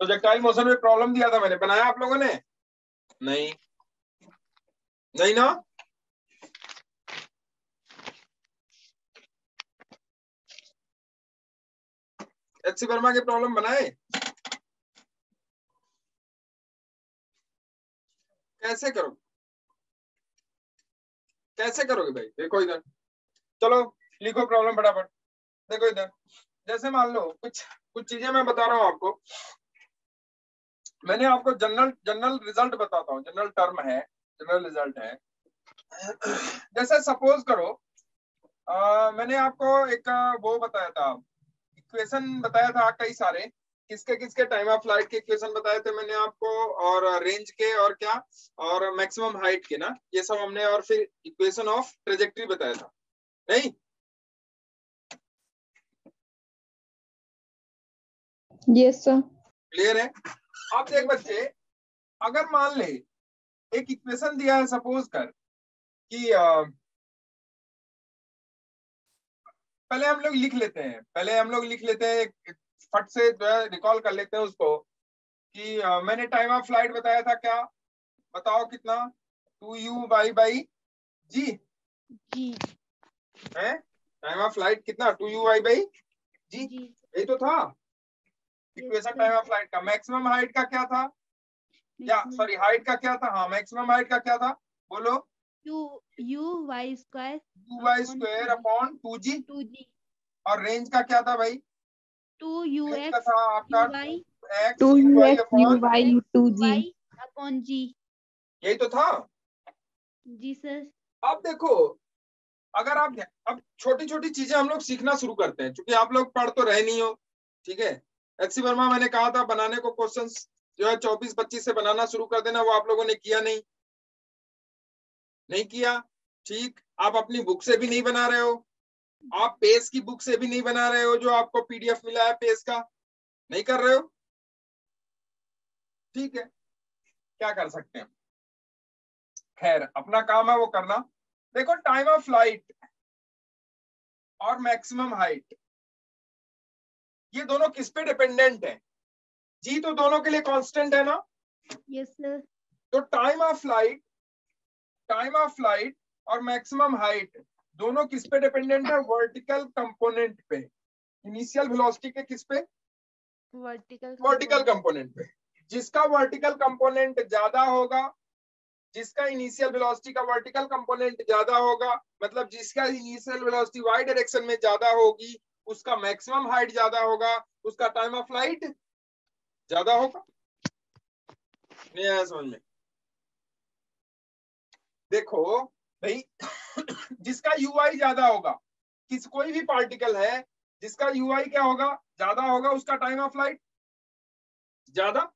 Projectile motion में problem दिया था मैंने। बनाया आप लोगों ने? नहीं। नहीं ना? एच सी वर्मा के प्रॉब्लम बनाए? कैसे करोगे कैसे करोगे भाई? देखो इधर। चलो लिखो प्रॉब्लम फटाफट। देखो इधर। जैसे मान लो कुछ कुछ चीज़ें मैं बता रहा हूँ आपको। मैंने आपको जनरल जनरल रिज़ल्ट बताता हूँ। जनरल टर्म है जनरल रिज़ल्ट है। जैसे सपोज़ करो आ, मैंने आपको एक वो बताया था इक्वेशन बताया था कई सारे। किसके किसके टाइम ऑफ़ फ़्लाइट के इक्वेशन बताए थे मैंने आपको? और रेंज के और क्या? और मैक्सिमम हाइट के ना? ये सब हमने और फिर इक्वेशन ऑफ़ ट्रेजेक्ट्री बताया था। नहीं? यस सर क्लियर है? अब देख बच्चे अगर मान ले एक इक्वेशन दिया है सपोज़ कर कि आ, पहले हम लोग लिख लेते हैं पहले हम लोग लिख लेते हैं फट से जो है रिकॉल कर लेते हैं उसको कि आ, मैंने टाइम ऑफ़ फ़्लाइट बताया था क्या? बताओ कितना? Two u by by g g. है? टाइम ऑफ़ फ़्लाइट कितना? Two u by by g g. यही तो था। इक्वेशन टाइम ऑफ़ फ़्लाइट का। मैक्सिमम हाइट का क्या था? या सॉरी हाइट का क्या था? हाँ मैक्सिमम हाइट का क्या था? बोलो। U u y square two y square upon two g two g और रेंज का क्या था भाई? टू यू एक्स था आपका two u x u y two g upon g यही तो था। जी सर। अब देखो अगर आप अब छोटी छोटी चीज़ें हम लोग सीखना शुरू करते हैं क्योंकि आप लोग पढ़ तो रहे नहीं हो ठीक है? एच सी वर्मा मैंने कहा था, बनाने को क्वेश्चंस जो है चौबीस, पच्चीस से बनाना शुरू कर देना, वो आप लोगों ने किया नहीं। नहीं किया? ठीक। आप अपनी बुक से भी नहीं बना रहे हो। आप पेस की बुक से भी नहीं बना रहे हो जो आपको पीडीएफ मिला है पेस का। नहीं कर रहे हो? ठीक है। क्या कर सकते हैं? खैर, अपना काम है वो करना। देखो टाइम ऑफ़ फ़्लाइट और मैक्सिमम हाइट ये दोनों किस पे डिपेंडेंट है? जी तो दोनों के लिए कांस्टेंट है ना? यस सर तो time of flight time of flight और मैक्सिमम हाइट दोनों किस पे डिपेंडेंट है? वर्टिकल कंपोनेंट पे। इनिशियल वेलोसिटी के किस पे? वर्टिकल वर्टिकल कंपोनेंट पे। जिसका वर्टिकल कंपोनेंट ज़्यादा होगा जिसका इनिशियल वेलोसिटी का वर्टिकल कंपोनेंट ज़्यादा होगा मतलब जिसका इनिशियल वेलोसिटी वाई डायरेक्शन में ज़्यादा होगी उसका मैक्सिमम हाइट ज़्यादा होगा उसका टाइम ऑफ़ फ़्लाइट ज़्यादा होगा। नहीं आया समझ में। देखो भाई जिसका यूआई ज़्यादा होगा किस कोई भी पार्टिकल है जिसका यूआई क्या होगा ज़्यादा होगा उसका टाइम ऑफ़ फ़्लाइट ज़्यादा।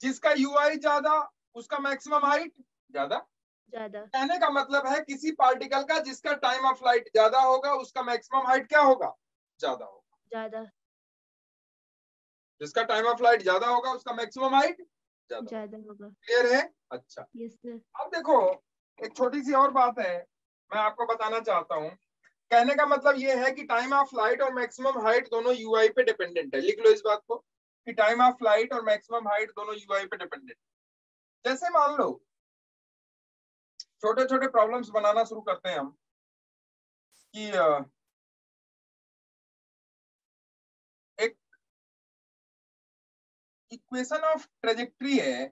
जिसका यूआई ज़्यादा उसका मैक्सिमम हाइट ज़्यादा। ज़्यादा। कहने का मतलब है किसी पार्टिकल का जिसका टाइम ऑफ़ फ़्लाइट ज़्यादा होगा उसका मैक्सिमम हाइट क्या होगा? ज़्यादा होगा। ज़्यादा। जिसका टाइम ऑफ़ फ़्लाइट ज़्यादा होगा उसका मैक्सिमम हाइट ज़्यादा होगा। क्लियर है? अच्छा। यस सर अब देखो एक छोटी सी और बात है मैं आपको बताना चाहता हूँ। कहने का मतलब ये है कि टाइम ऑफ़ फ़्लाइट और मैक्सिमम हाइट दोनों यूआई पे डिपेंडेंट है। लिख लो इस बात को कि टाइम ऑफ़ फ़्लाइट और मैक्सिमम हाइट दोनों यूआई पे डिपेंडेंट जैसे मान लो छोटे छोटे प्रॉब्लम्स बनाना शुरू करते हैं हम। कि एक इक्वेशन ऑफ़ ट्रेजेक्ट्री है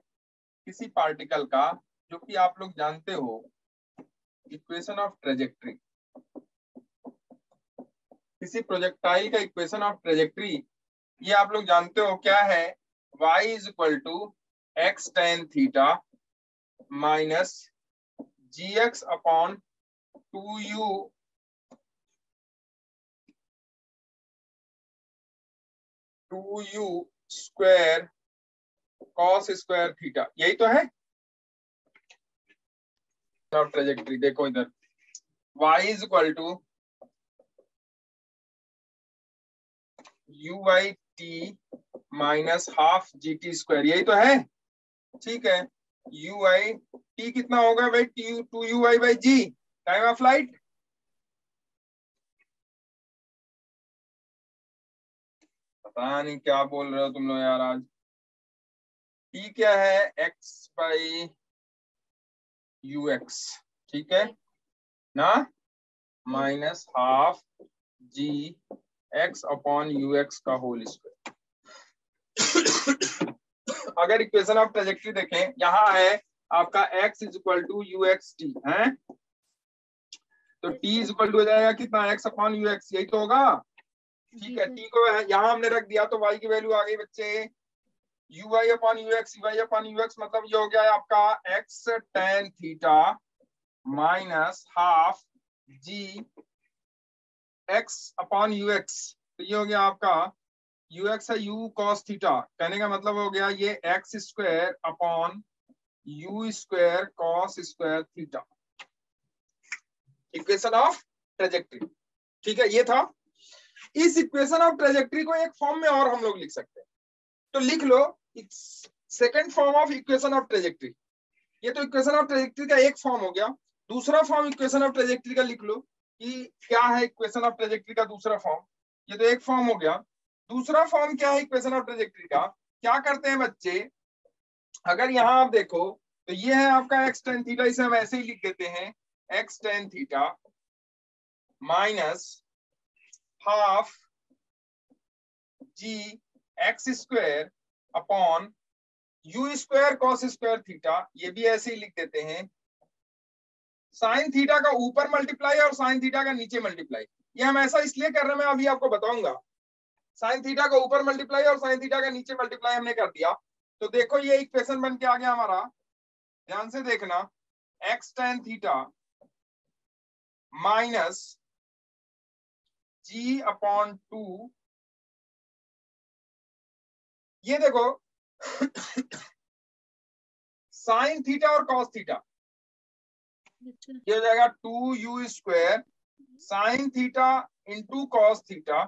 किसी पार्टिकल का, जो कि आप लोग जानते हो। इक्वेशन ऑफ़ ट्रेजेक्ट्री किसी प्रोजेक्टाइल का इक्वेशन ऑफ़ ट्रेजेक्ट्री ये आप लोग जानते हो क्या है? Y is equal to x tan theta minus g x upon two u two u square cos square theta यही तो है? ट्रेजेक्ट्री देखो इधर। Y is equal to u by t minus half g t square यही तो है? ठीक है। यू आई टी कितना होगा भाई? T two u i by g time of flight पता नहीं क्या बोल रहे हो तुम लोग यार आज। टी क्या है? एक्स बाई यू एक्स ठीक है? ना? Minus half g x upon u x का होल स्क्वायर अगर इक्वेशन ऑफ़ ट्रेजेक्ट्री देखें यहाँ है आपका x is equal to u x t है? तो t इज़ इक्वल टू हो जाएगा कितना? x अपॉन यू एक्स यही तो होगा। ठीक है t को यहाँ हमने रख दिया तो y की वैल्यू आ गई बच्चे। U y upon u x y upon u x मतलब ये हो गया है आपका x tan theta minus half g x upon u x तो ये हो गया आपका यू एक्स है यू कॉस थीटा कहने का मतलब हो गया ये x square upon u square cos square theta equation of trajectory ठीक है, ये था। इस इक्वेशन ऑफ़ ट्रेजेक्ट्री को एक फॉर्म में और हम लोग लिख सकते हैं। तो लिख लो second form of equation of trajectory ये तो इक्वेशन ऑफ़ ट्रेजेक्ट्री का एक फॉर्म हो गया। दूसरा फॉर्म इक्वेशन ऑफ़ ट्रेजेक्ट्री का लिख लो कि क्या है इक्वेशन ऑफ़ ट्रेजेक्ट्री का दूसरा फॉर्म ये तो एक फॉर्म हो गया। दूसरा फॉर्म क्या है इक्वेशन ऑफ़ ट्रेजेक्ट्री का? क्या करते हैं बच्चे? अगर यहाँ आप देखो तो ये है आपका एक्स टेन थीटा इसे हम ऐसे ही लिख देते हैं x tan theta minus half g x square upon u square cos square theta ये भी ऐसे ही लिख देते हैं। साइन थीटा का ऊपर मल्टीप्लाई और साइन थीटा का नीचे मल्टीप्लाई ये हम ऐसा इसलिए कर रहे हैं, मैं अभी आपको बताऊँगा। साइन थीटा का ऊपर मल्टीप्लाई और साइन थीटा का नीचे मल्टीप्लाई हमने कर दिया। तो देखो ये एक इक्वेशन बन के आ गया हमारा। ध्यान से देखना। X tan theta minus g upon two ये देखो। साइन थीटा और कॉस थीटा ये हो जाएगा two u square sine theta into cos theta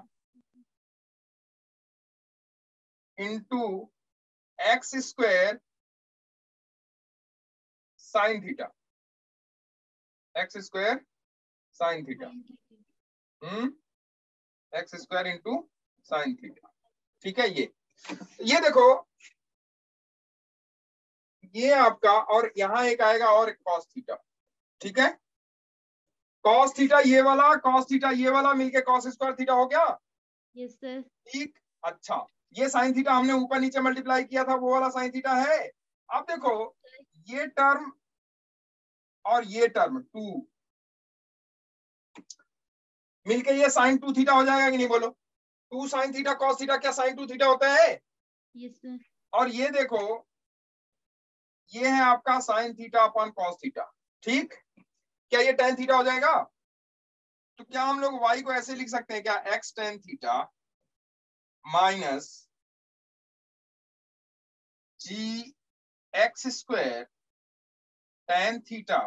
into x square sine theta x square sine theta hmm x square into sine theta ठीक है ये? ये देखो ये आपका और यहाँ एक आएगा और एक कॉस थीटा ठीक है? कॉस थीटा ये वाला कॉस थीटा ये वाला मिलके कॉस स्क्वायर थीटा हो गया? यस सर ठीक? अच्छा। ये साइन थीटा हमने ऊपर नीचे मल्टीप्लाई किया था वो वाला साइन थीटा है। अब देखो ये टर्म और ये टर्म टू मिलके ये साइन टू थीटा हो जाएगा कि नहीं बोलो? Two sine theta cos theta क्या साइन टू थीटा होता है? यस सर और ये देखो ये है आपका sine theta upon cos theta ठीक? क्या ये टेन थीटा हो जाएगा? तो क्या हम लोग y को ऐसे लिख सकते हैं क्या? x tan theta minus g x square tan theta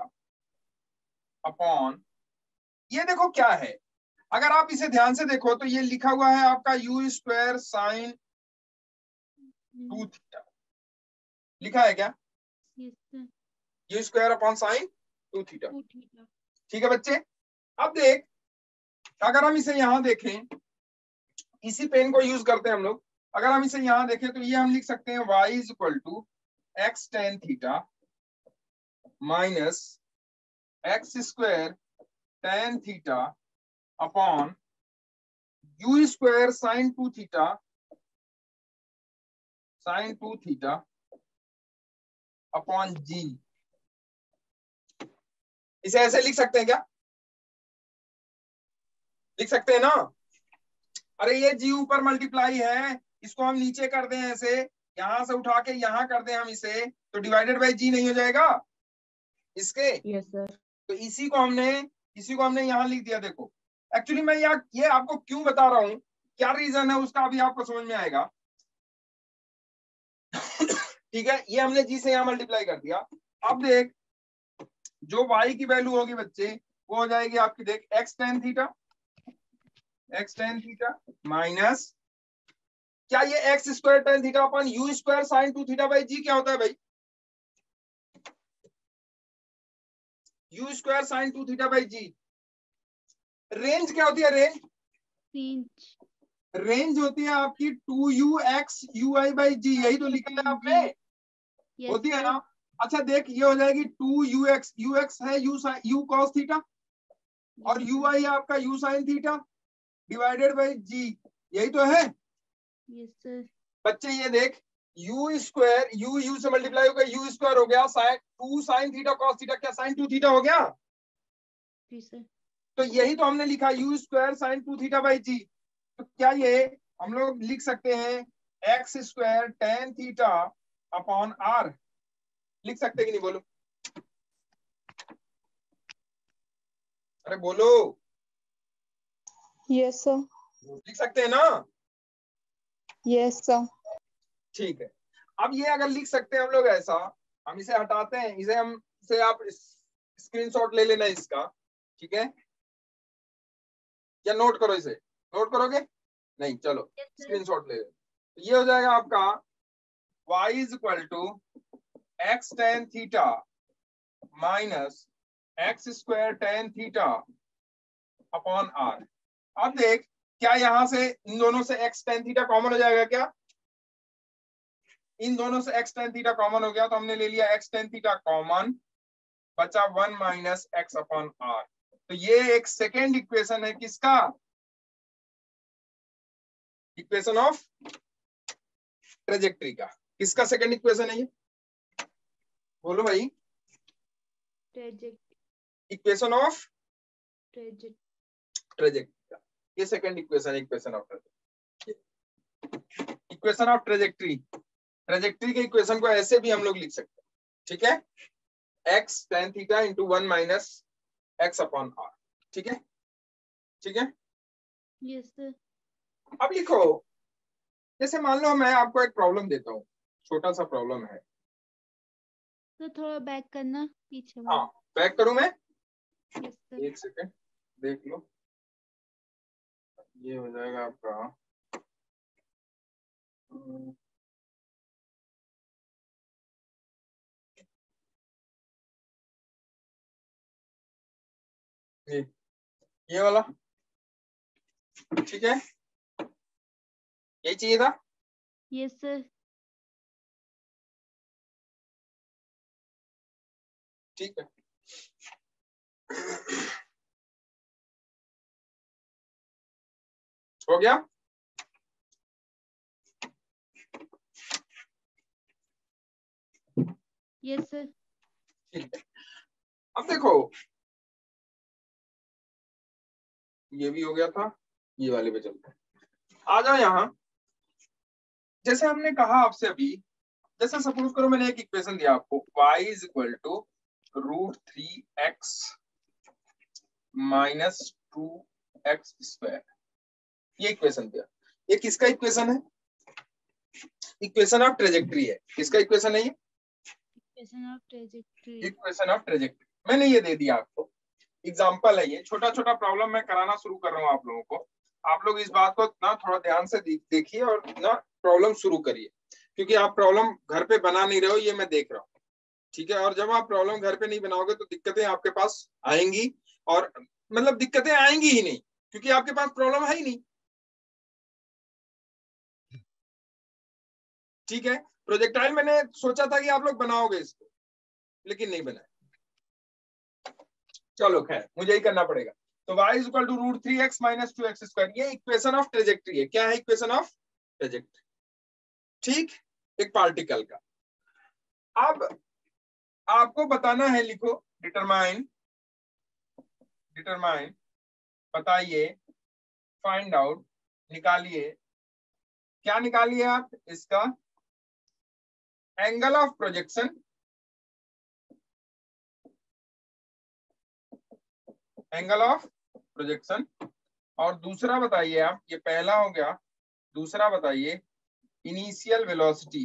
upon ये देखो क्या है। अगर आप इसे ध्यान से देखो तो ये लिखा हुआ है आपका u square sine two theta लिखा है क्या? U square upon sine two theta ठीक है बच्चे? अब देख अगर हम इसे यहाँ देखें इसी पेन को यूज़ करते हैं हम लोग। अगर हम इसे यहाँ देखें तो ये हम लिख सकते हैं y is equal to x tan theta minus x square tan theta upon u square sine two theta sine two theta upon g इसे ऐसे लिख सकते हैं क्या? लिख सकते हैं ना? अरे ये जी ऊपर मल्टीप्लाई है इसको हम नीचे कर दें ऐसे यहाँ से उठा के यहाँ कर दें हम इसे तो डिवाइडेड बाई जी नहीं हो जाएगा? इसके? यस सर तो इसी को हमने इसी को हमने यहाँ लिख दिया देखो। एक्चुअली मैं यहाँ ये आपको क्यों बता रहा हूँ? क्या रीजन है उसका अभी आपको समझ में आएगा? ठीक है ये हमने जी से यहाँ मल्टीप्लाई कर दिया। अब देख जो वाई की वैल्यू होगी बच्चे वो हो जाएगी आपकी देख x tan theta x tan theta minus क्या ये x square tan theta upon u square sine two theta by g क्या होता है भाई? U square sine two theta by g range क्या होती है रेंज रेंज रेंज होती है आपकी two u x u i by g यही तो लिखा है आपने। Yes होती है ना? अच्छा देख ये हो जाएगी two u x u x है यू यू कॉस थीटा और यू आई आपका u sine theta divided by g यही तो है? Yes बच्चे ये देख यू स्क्वायर यू यू से मल्टीप्लाई हो गया यू स्क्वायर हो गया sine two sine theta cos theta क्या साइन टू थीटा हो गया? तो यही तो हमने लिखा u square sine two theta by g तो क्या ये हम लोग लिख सकते हैं x square tan theta upon R लिख सकते कि नहीं बोलो? अरे बोलो। Yes, sir. लिख सकते हैं ना? Yes, sir. ठीक है। अब ये अगर लिख सकते हैं हम लोग ऐसा हम इसे हटाते हैं इसे हम से आप स्क्रीनशॉट ले लेना इसका ठीक है? या नोट करो इसे। नोट करोगे? नहीं चलो स्क्रीनशॉट ले तो ये हो जाएगा आपका y is equal to x tan theta minus x square tan theta upon R अब देख क्या यहाँ से इन दोनों से एक्स टेन थीटा कॉमन हो जाएगा क्या? इन दोनों से एक्स टेन थीटा कॉमन हो गया तो हमने ले लिया एक्स टेन थीटा कॉमन बचा one minus x upon R तो ये एक सेकेंड इक्वेशन है किसका? इक्वेशन ऑफ़ ट्रेजेक्ट्री का। किसका सेकेंड इक्वेशन है ये? बोलो भाई। इक्वेशन ऑफ़ का ये second equation equation of trajectory equation of trajectory trajectory के इक्वेशन को ऐसे भी हम लोग लिख सकते हैं। ठीक है? X tan theta into one minus x upon R ठीक है? ठीक है? Yes sir, अब लिखो। जैसे मान लो मैं आपको एक प्रॉब्लम देता हूँ। छोटा सा प्रॉब्लम है। तो थोड़ा बैक करना पीछे हाँ बैक करूँ मैं? Yes एक सेकेंड देख लो। ये हो जाएगा आपका हम्म, ये ये वाला ठीक है? यही चाहिए था? Yes सर ठीक है। हो गया yes sir, ठीक है अब देखो। ये भी हो गया था ये वाले पे चलते हैं। आ जाओ यहाँ। जैसे हमने कहा आपसे अभी जैसे सपोज़ करो मैंने एक इक्वेशन दिया आपको y is equal to root three x minus two x square ये इक्वेशन दिया। ये किसका इक्वेशन है? इक्वेशन ऑफ़ ट्रेजेक्ट्री है। किसका इक्वेशन है ये? Equation of trajectory, equation of trajectory मैंने ये दे दिया आपको। एग्जांपल है ये। छोटा छोटा प्रॉब्लम मैं कराना शुरू कर रहा हूँ आप लोगों को। आप लोग इस बात को ना थोड़ा ध्यान से देखिए और ना प्रॉब्लम शुरू करिए। क्योंकि आप प्रॉब्लम घर पे बना नहीं रहे हो ये मैं देख रहा हूँ। ठीक है? और जब आप प्रॉब्लम घर पे नहीं बनाओगे तो दिक्कतें आपके पास आएँगी और मतलब दिक्कतें आएँगी ही नहीं क्योंकि आपके पास प्रॉब्लम है ही नहीं। ठीक है? प्रोजेक्टाइल मैंने सोचा था कि आप लोग बनाओगे इसको, लेकिन नहीं बनाए चलो, खैर, मुझे ही करना पड़ेगा। तो y is equal to root three x minus two x square ये इक्वेशन ऑफ़ ट्रेजेक्ट्री है। क्या है इक्वेशन ऑफ़ ट्रेजेक्ट्री ठीक? एक पार्टिकल का। अब आपको बताना है, लिखो डिटरमाइन डिटरमाइन बताइए फाइंड आउट निकालिए। क्या निकालिए आप इसका? Angle of projection angle of projection और दूसरा बताइए आप, ये पहला हो गया। दूसरा बताइए इनिशियल वेलोसिटी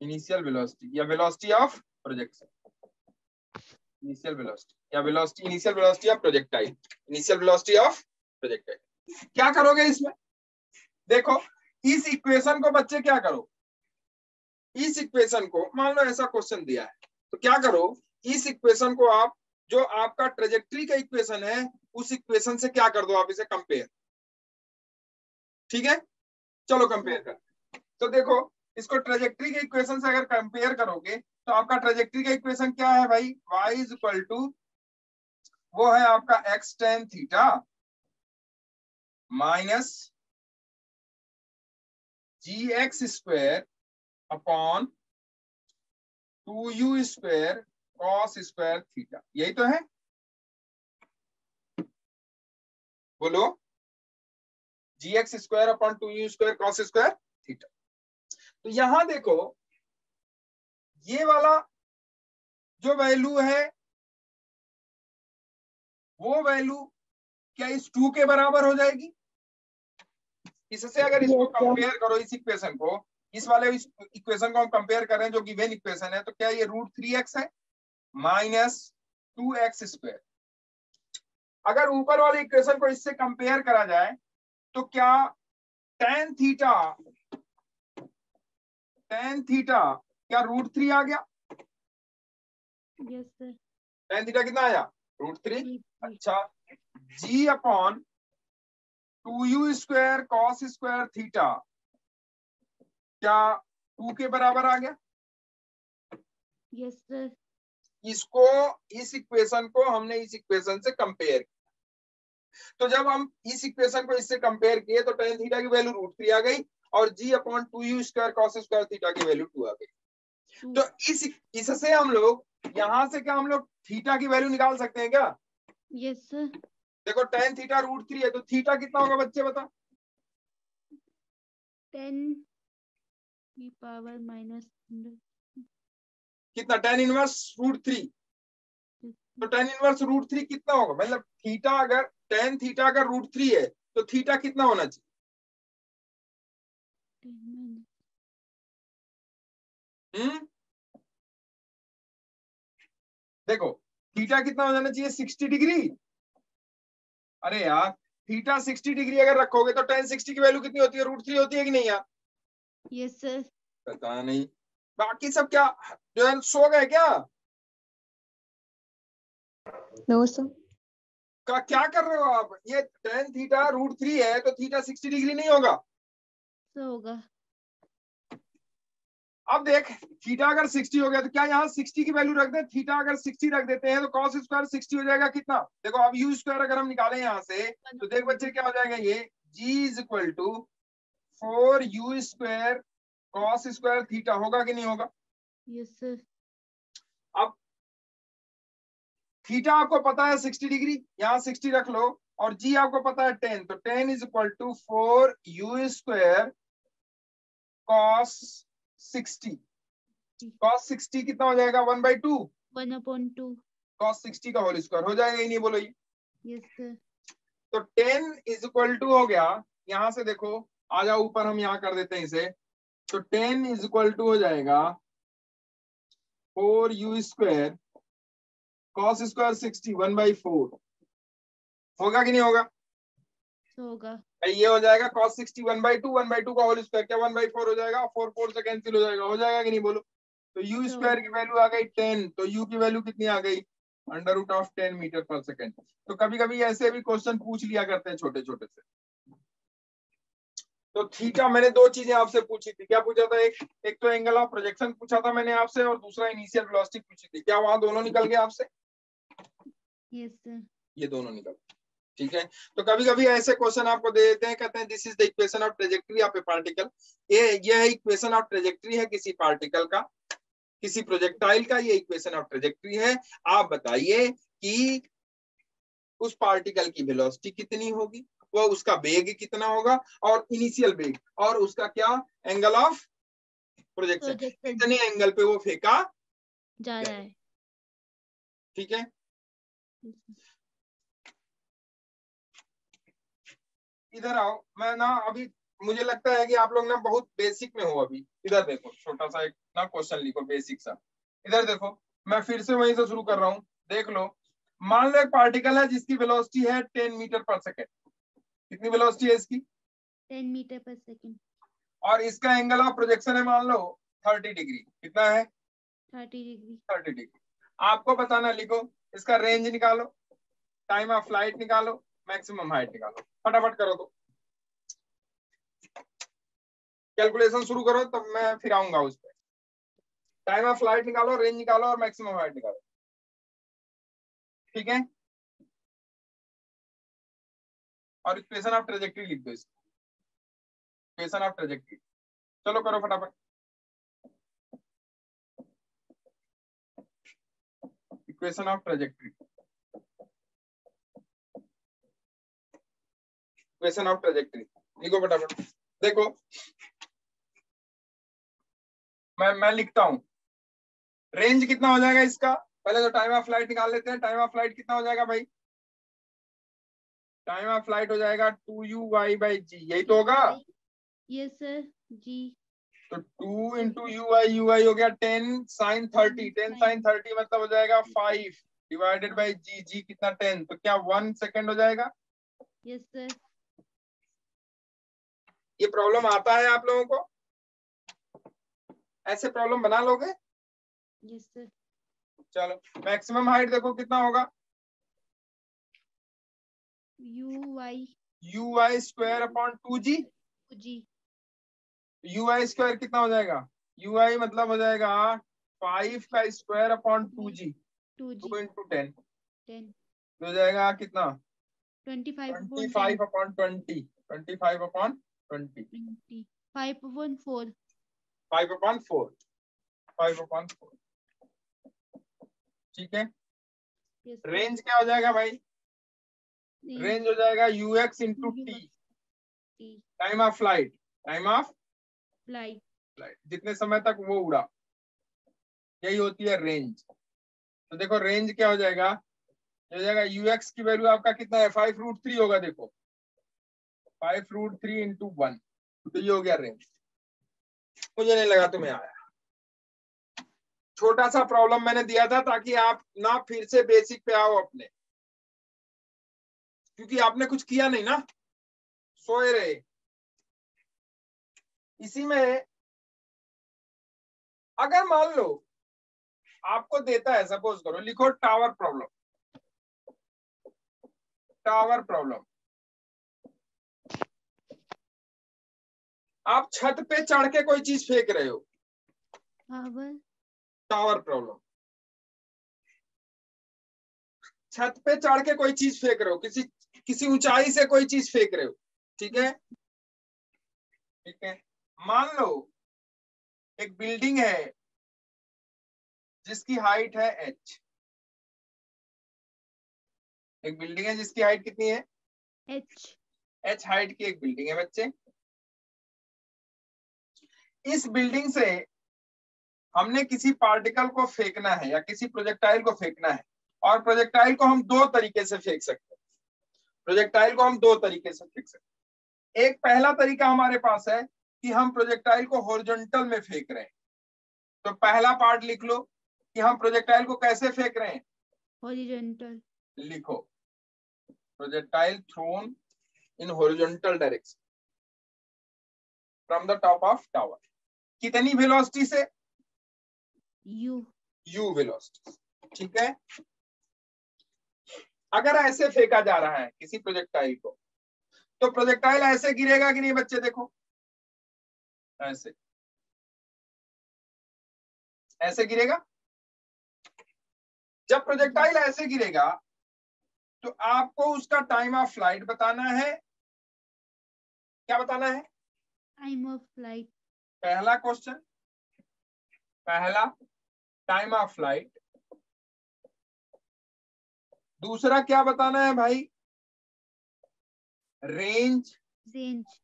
इनिशियल वेलोसिटी या velocity of projection initial velocity या velocity initial velocity of projectile initial velocity of projectile क्या करोगे इसमें? देखो, इस इक्वेशन को बच्चे क्या करो? इस इक्वेशन को, मान लो ऐसा क्वेश्चन दिया है तो क्या करो? इस इक्वेशन को आप, जो आपका ट्रेजेक्ट्री का इक्वेशन है, उस इक्वेशन से क्या कर दो आप इसे कंपेयर ठीक है? चलो कंपेयर कर तो देखो, इसको ट्रेजेक्ट्री के इक्वेशन से अगर कंपेयर करोगे तो आपका ट्रेजेक्ट्री का इक्वेशन क्या है भाई? Y इज़ इक्वल टू वो है आपका x tan theta minus g x square upon two u square cos square theta यही तो है। बोलो। G x square upon two u square cos square theta तो यहाँ देखो ये वाला जो वैल्यू है वो वैल्यू क्या इस टू के बराबर हो जाएगी? इससे अगर इसको कंपेयर करो इस इक्वेशन को इस वाले इस इक्वेशन को हम कंपेयर करें जो गिवन इक्वेशन है तो क्या ये रूट थ्री एक्स है? माइनस टू एक्स स्क्वायर अगर ऊपर वाले इक्वेशन को इससे कंपेयर करा जाए तो क्या टेन थीटा टेन थीटा क्या रूट थ्री आ गया? सर टेन थीटा कितना आया? रूट थ्री अच्छा. G upon two u square cos square theta क्या टू के बराबर आ गया? सर इसको इस इक्वेशन को हमने इस इक्वेशन से कंपेयर किया। तो जब हम इस इक्वेशन को इससे कंपेयर किए तो टेन थीटा की वैल्यू रूट थ्री आ गई और g upon two u square cos square theta की वैल्यू टू आ गई। तो इस इससे हम लोग यहाँ से क्या हम लोग थीटा की वैल्यू निकाल सकते हैं क्या? यस सर देखो टेन थीटा रूट थ्री है तो थीटा कितना होगा बच्चे बता? टेन की पावर माइनस कितना? टेन इनवर्स रूट थ्री तो टेन इनवर्स रूट थ्री कितना होगा? मतलब थीटा अगर टेन थीटा अगर रूट थ्री है तो थीटा कितना होना चाहिए? हम्म? देखो थीटा कितना हो जाना चाहिए? सिक्सटी डिग्री अरे यार थीटा सिक्सटी डिग्री अगर रखोगे तो टेन सिक्सटी की वैल्यू कितनी होती है? रूट थ्री होती है कि नहीं यार? यस सर पता नहीं। बाकी सब क्या जो है सो गए क्या? No, sir. का क्या कर रहे हो आप? ये टेन थीटा रूट थ्री है तो थीटा सिक्सटी डिग्री नहीं होगा। सो होगा। अब देख थीटा अगर 60 हो गया तो क्या यहाँ 60 की वैल्यू रख दें? थीटा अगर 60 रख देते हैं तो कॉस स्क्वायर 60 हो जाएगा कितना? देखो अब यू स्क्वायर अगर हम निकालें यहाँ से तो देख बच्चे क्या हो जाएगा ये? G is equal to four u square cos square theta होगा कि नहीं होगा? यस सर अब थीटा आपको पता है 60 डिग्री यहाँ 60 रख लो और जी आपको पता है 10 तो 10 is equal to four u square cos 60 cos 60 कितना हो जाएगा? One by two one upon two cos 60 का होल स्क्वायर हो जाएगा ही नहीं बोलो ये। यस सर तो टेन इज़ इक्वल टू हो गया यहाँ से देखो आ जाओ ऊपर हम यहाँ कर देते हैं इसे। तो टेन इज़ इक्वल टू हो जाएगा four u square cos square sixty one by four होगा कि नहीं होगा? होगा। ये हो जाएगा cos 60 one by two one by two का होल स्क्वायर क्या? वन बाई फोर हो जाएगा फोर फोर से कैंसिल हो जाएगा। हो जाएगा कि नहीं बोलो? तो u स्क्वायर की वैल्यू आ गई टेन तो u की वैल्यू कितनी आ गई? Under root of 10 metre per second तो कभी कभी ऐसे भी क्वेश्चन पूछ लिया करते हैं छोटे छोटे से। तो थीटा मैंने दो चीज़ें आपसे पूछी थी। क्या पूछा था एक? एक तो एंगल ऑफ़ प्रोजेक्शन पूछा था मैंने आपसे और दूसरा इनिशियल वेलोसिटी पूछी थी। क्या वहाँ दोनों निकल गए आपसे? यस सर ये दोनों निकल ठीक है? तो कभी कभी ऐसे क्वेश्चन आपको दे देते हैं कहते हैं this is the equation of trajectory of a particle ये ये इक्वेशन ऑफ़ ट्रेजेक्ट्री है किसी पार्टिकल का किसी प्रोजेक्टाइल का ये इक्वेशन ऑफ़ ट्रेजेक्ट्री है। आप बताइए कि उस पार्टिकल की वेलोसिटी कितनी होगी? वह उसका वेग कितना होगा और इनिशियल वेग। और उसका क्या? एंगल ऑफ़ प्रोजेक्शन प्रोजेक्शन कितने एंगल पे वो फेंका जा रहा है। ठीक है? इधर आओ। मैं ना अभी मुझे लगता है कि आप लोग ना बहुत बेसिक में हो अभी। इधर देखो छोटा सा एक ना क्वेश्चन लिखो बेसिक सा। इधर देखो मैं फिर से वहीं से शुरू कर रहा हूँ। देख लो। मान लो एक पार्टिकल है जिसकी वेलोसिटी है टेन मीटर पर सेकेंड कितनी वेलोसिटी है इसकी? टेन मीटर पर सेकेंड और इसका एंगल ऑफ़ प्रोजेक्शन है मान लो थर्टी डिग्री कितना है? थर्टी डिग्री थर्टी डिग्री आपको बताना लिखो इसका रेंज निकालो टाइम ऑफ़ फ़्लाइट निकालो मैक्सिमम हाइट निकालो। फटाफट करो तो। कैलकुलेशन शुरू करो तब मैं फिर आऊँगा उस पर टाइम ऑफ़ फ़्लाइट निकालो रेंज निकालो और मैक्सिमम हाइट निकालो। ठीक है? और इक्वेशन ऑफ़ ट्रेजेक्ट्री लिख दो इक्वेशन ऑफ़ ट्रेजेक्ट्री चलो करो फटाफट। Equation of trajectory equation of trajectory लिखो फटाफट। देखो। मैं मैं लिखता हूँ। रेंज कितना हो जाएगा इसका? पहले तो टाइम ऑफ़ फ़्लाइट निकाल लेते हैं। टाइम ऑफ़ फ़्लाइट कितना हो जाएगा भाई? टाइम ऑफ़ फ़्लाइट हो जाएगा two u y by g. यही तो होगा? यस सर जी। तो two into u i u i हो गया ten sin thirty. Ten sin thirty मतलब हो जाएगा five divided by g. G कितना टेन? तो क्या वन सेकेंड हो जाएगा? यस सर ये प्रॉब्लम आता है आप लोगों को? ऐसे प्रॉब्लम बना लोगे? यस सर चलो मैक्सिमम हाइट देखो कितना होगा। U y u square upon two g g u i square कितना हो जाएगा? यू आई मतलब हो जाएगा फाइव का square upon two g two g into ten ten हो जाएगा कितना? Twenty five twenty five upon twenty twenty five upon twenty twenty five upon four five upon four five upon four ठीक है? Range क्या हो जाएगा भाई? रेंज हो जाएगा u x into t time of flight time of flight flight जितने समय तक वो उड़ा। यही होती है रेंज तो देखो रेंज क्या हो जाएगा? हो जाएगा यू एक्स की वैल्यू आपका कितना है? फाइव रूट थ्री होगा देखो। Five root three into one तो ये हो गया रेंज मुझे नहीं लगा तुम्हें आया। छोटा सा प्रॉब्लम मैंने दिया था ताकि आप ना फिर से बेसिक पे आओ अपने। क्योंकि आपने कुछ किया नहीं ना। सोए रहे। इसी में अगर मान लो आपको देता है सपोज़ करो लिखो टावर प्रॉब्लम टावर प्रॉब्लम आप छत पे चढ़ के कोई चीज़ फेंक रहे हो। टावर प्रॉब्लम छत पे चढ़ के कोई चीज़ फेंक रहे हो किसी किसी ऊंचाई से कोई चीज़ फेंक रहे हो ठीक है? ठीक है? मान लो एक बिल्डिंग है जिसकी हाइट है एच एक बिल्डिंग है जिसकी हाइट कितनी है? एच एच हाइट की एक बिल्डिंग है बच्चे। इस बिल्डिंग से हमने किसी पार्टिकल को फेंकना है या किसी प्रोजेक्टाइल को फेंकना है और प्रोजेक्टाइल को हम दो तरीके से फेंक सकते हैं। प्रोजेक्टाइल को हम दो तरीके से फेंक सकते हैं। एक पहला तरीका हमारे पास है कि हम प्रोजेक्टाइल को हॉरिजॉन्टल में फेंक रहे हैं। तो पहला पार्ट लिख लो कि हम प्रोजेक्टाइल को कैसे फेंक रहे हैं। हॉरिजॉन्टल लिखो। Projectile thrown in horizontal direction from the top of tower कितनी वेलोसिटी से? यू यू वेलोसिटी ठीक है? अगर ऐसे फेंका जा रहा है किसी प्रोजेक्टाइल को तो प्रोजेक्टाइल ऐसे गिरेगा कि नहीं बच्चे देखो? ऐसे। ऐसे गिरेगा? जब प्रोजेक्टाइल ऐसे गिरेगा तो आपको उसका टाइम ऑफ़ फ़्लाइट बताना है। क्या बताना है? टाइम ऑफ़ फ़्लाइट पहला क्वेश्चन पहला टाइम ऑफ़ फ़्लाइट दूसरा क्या बताना है भाई? रेंज रेंज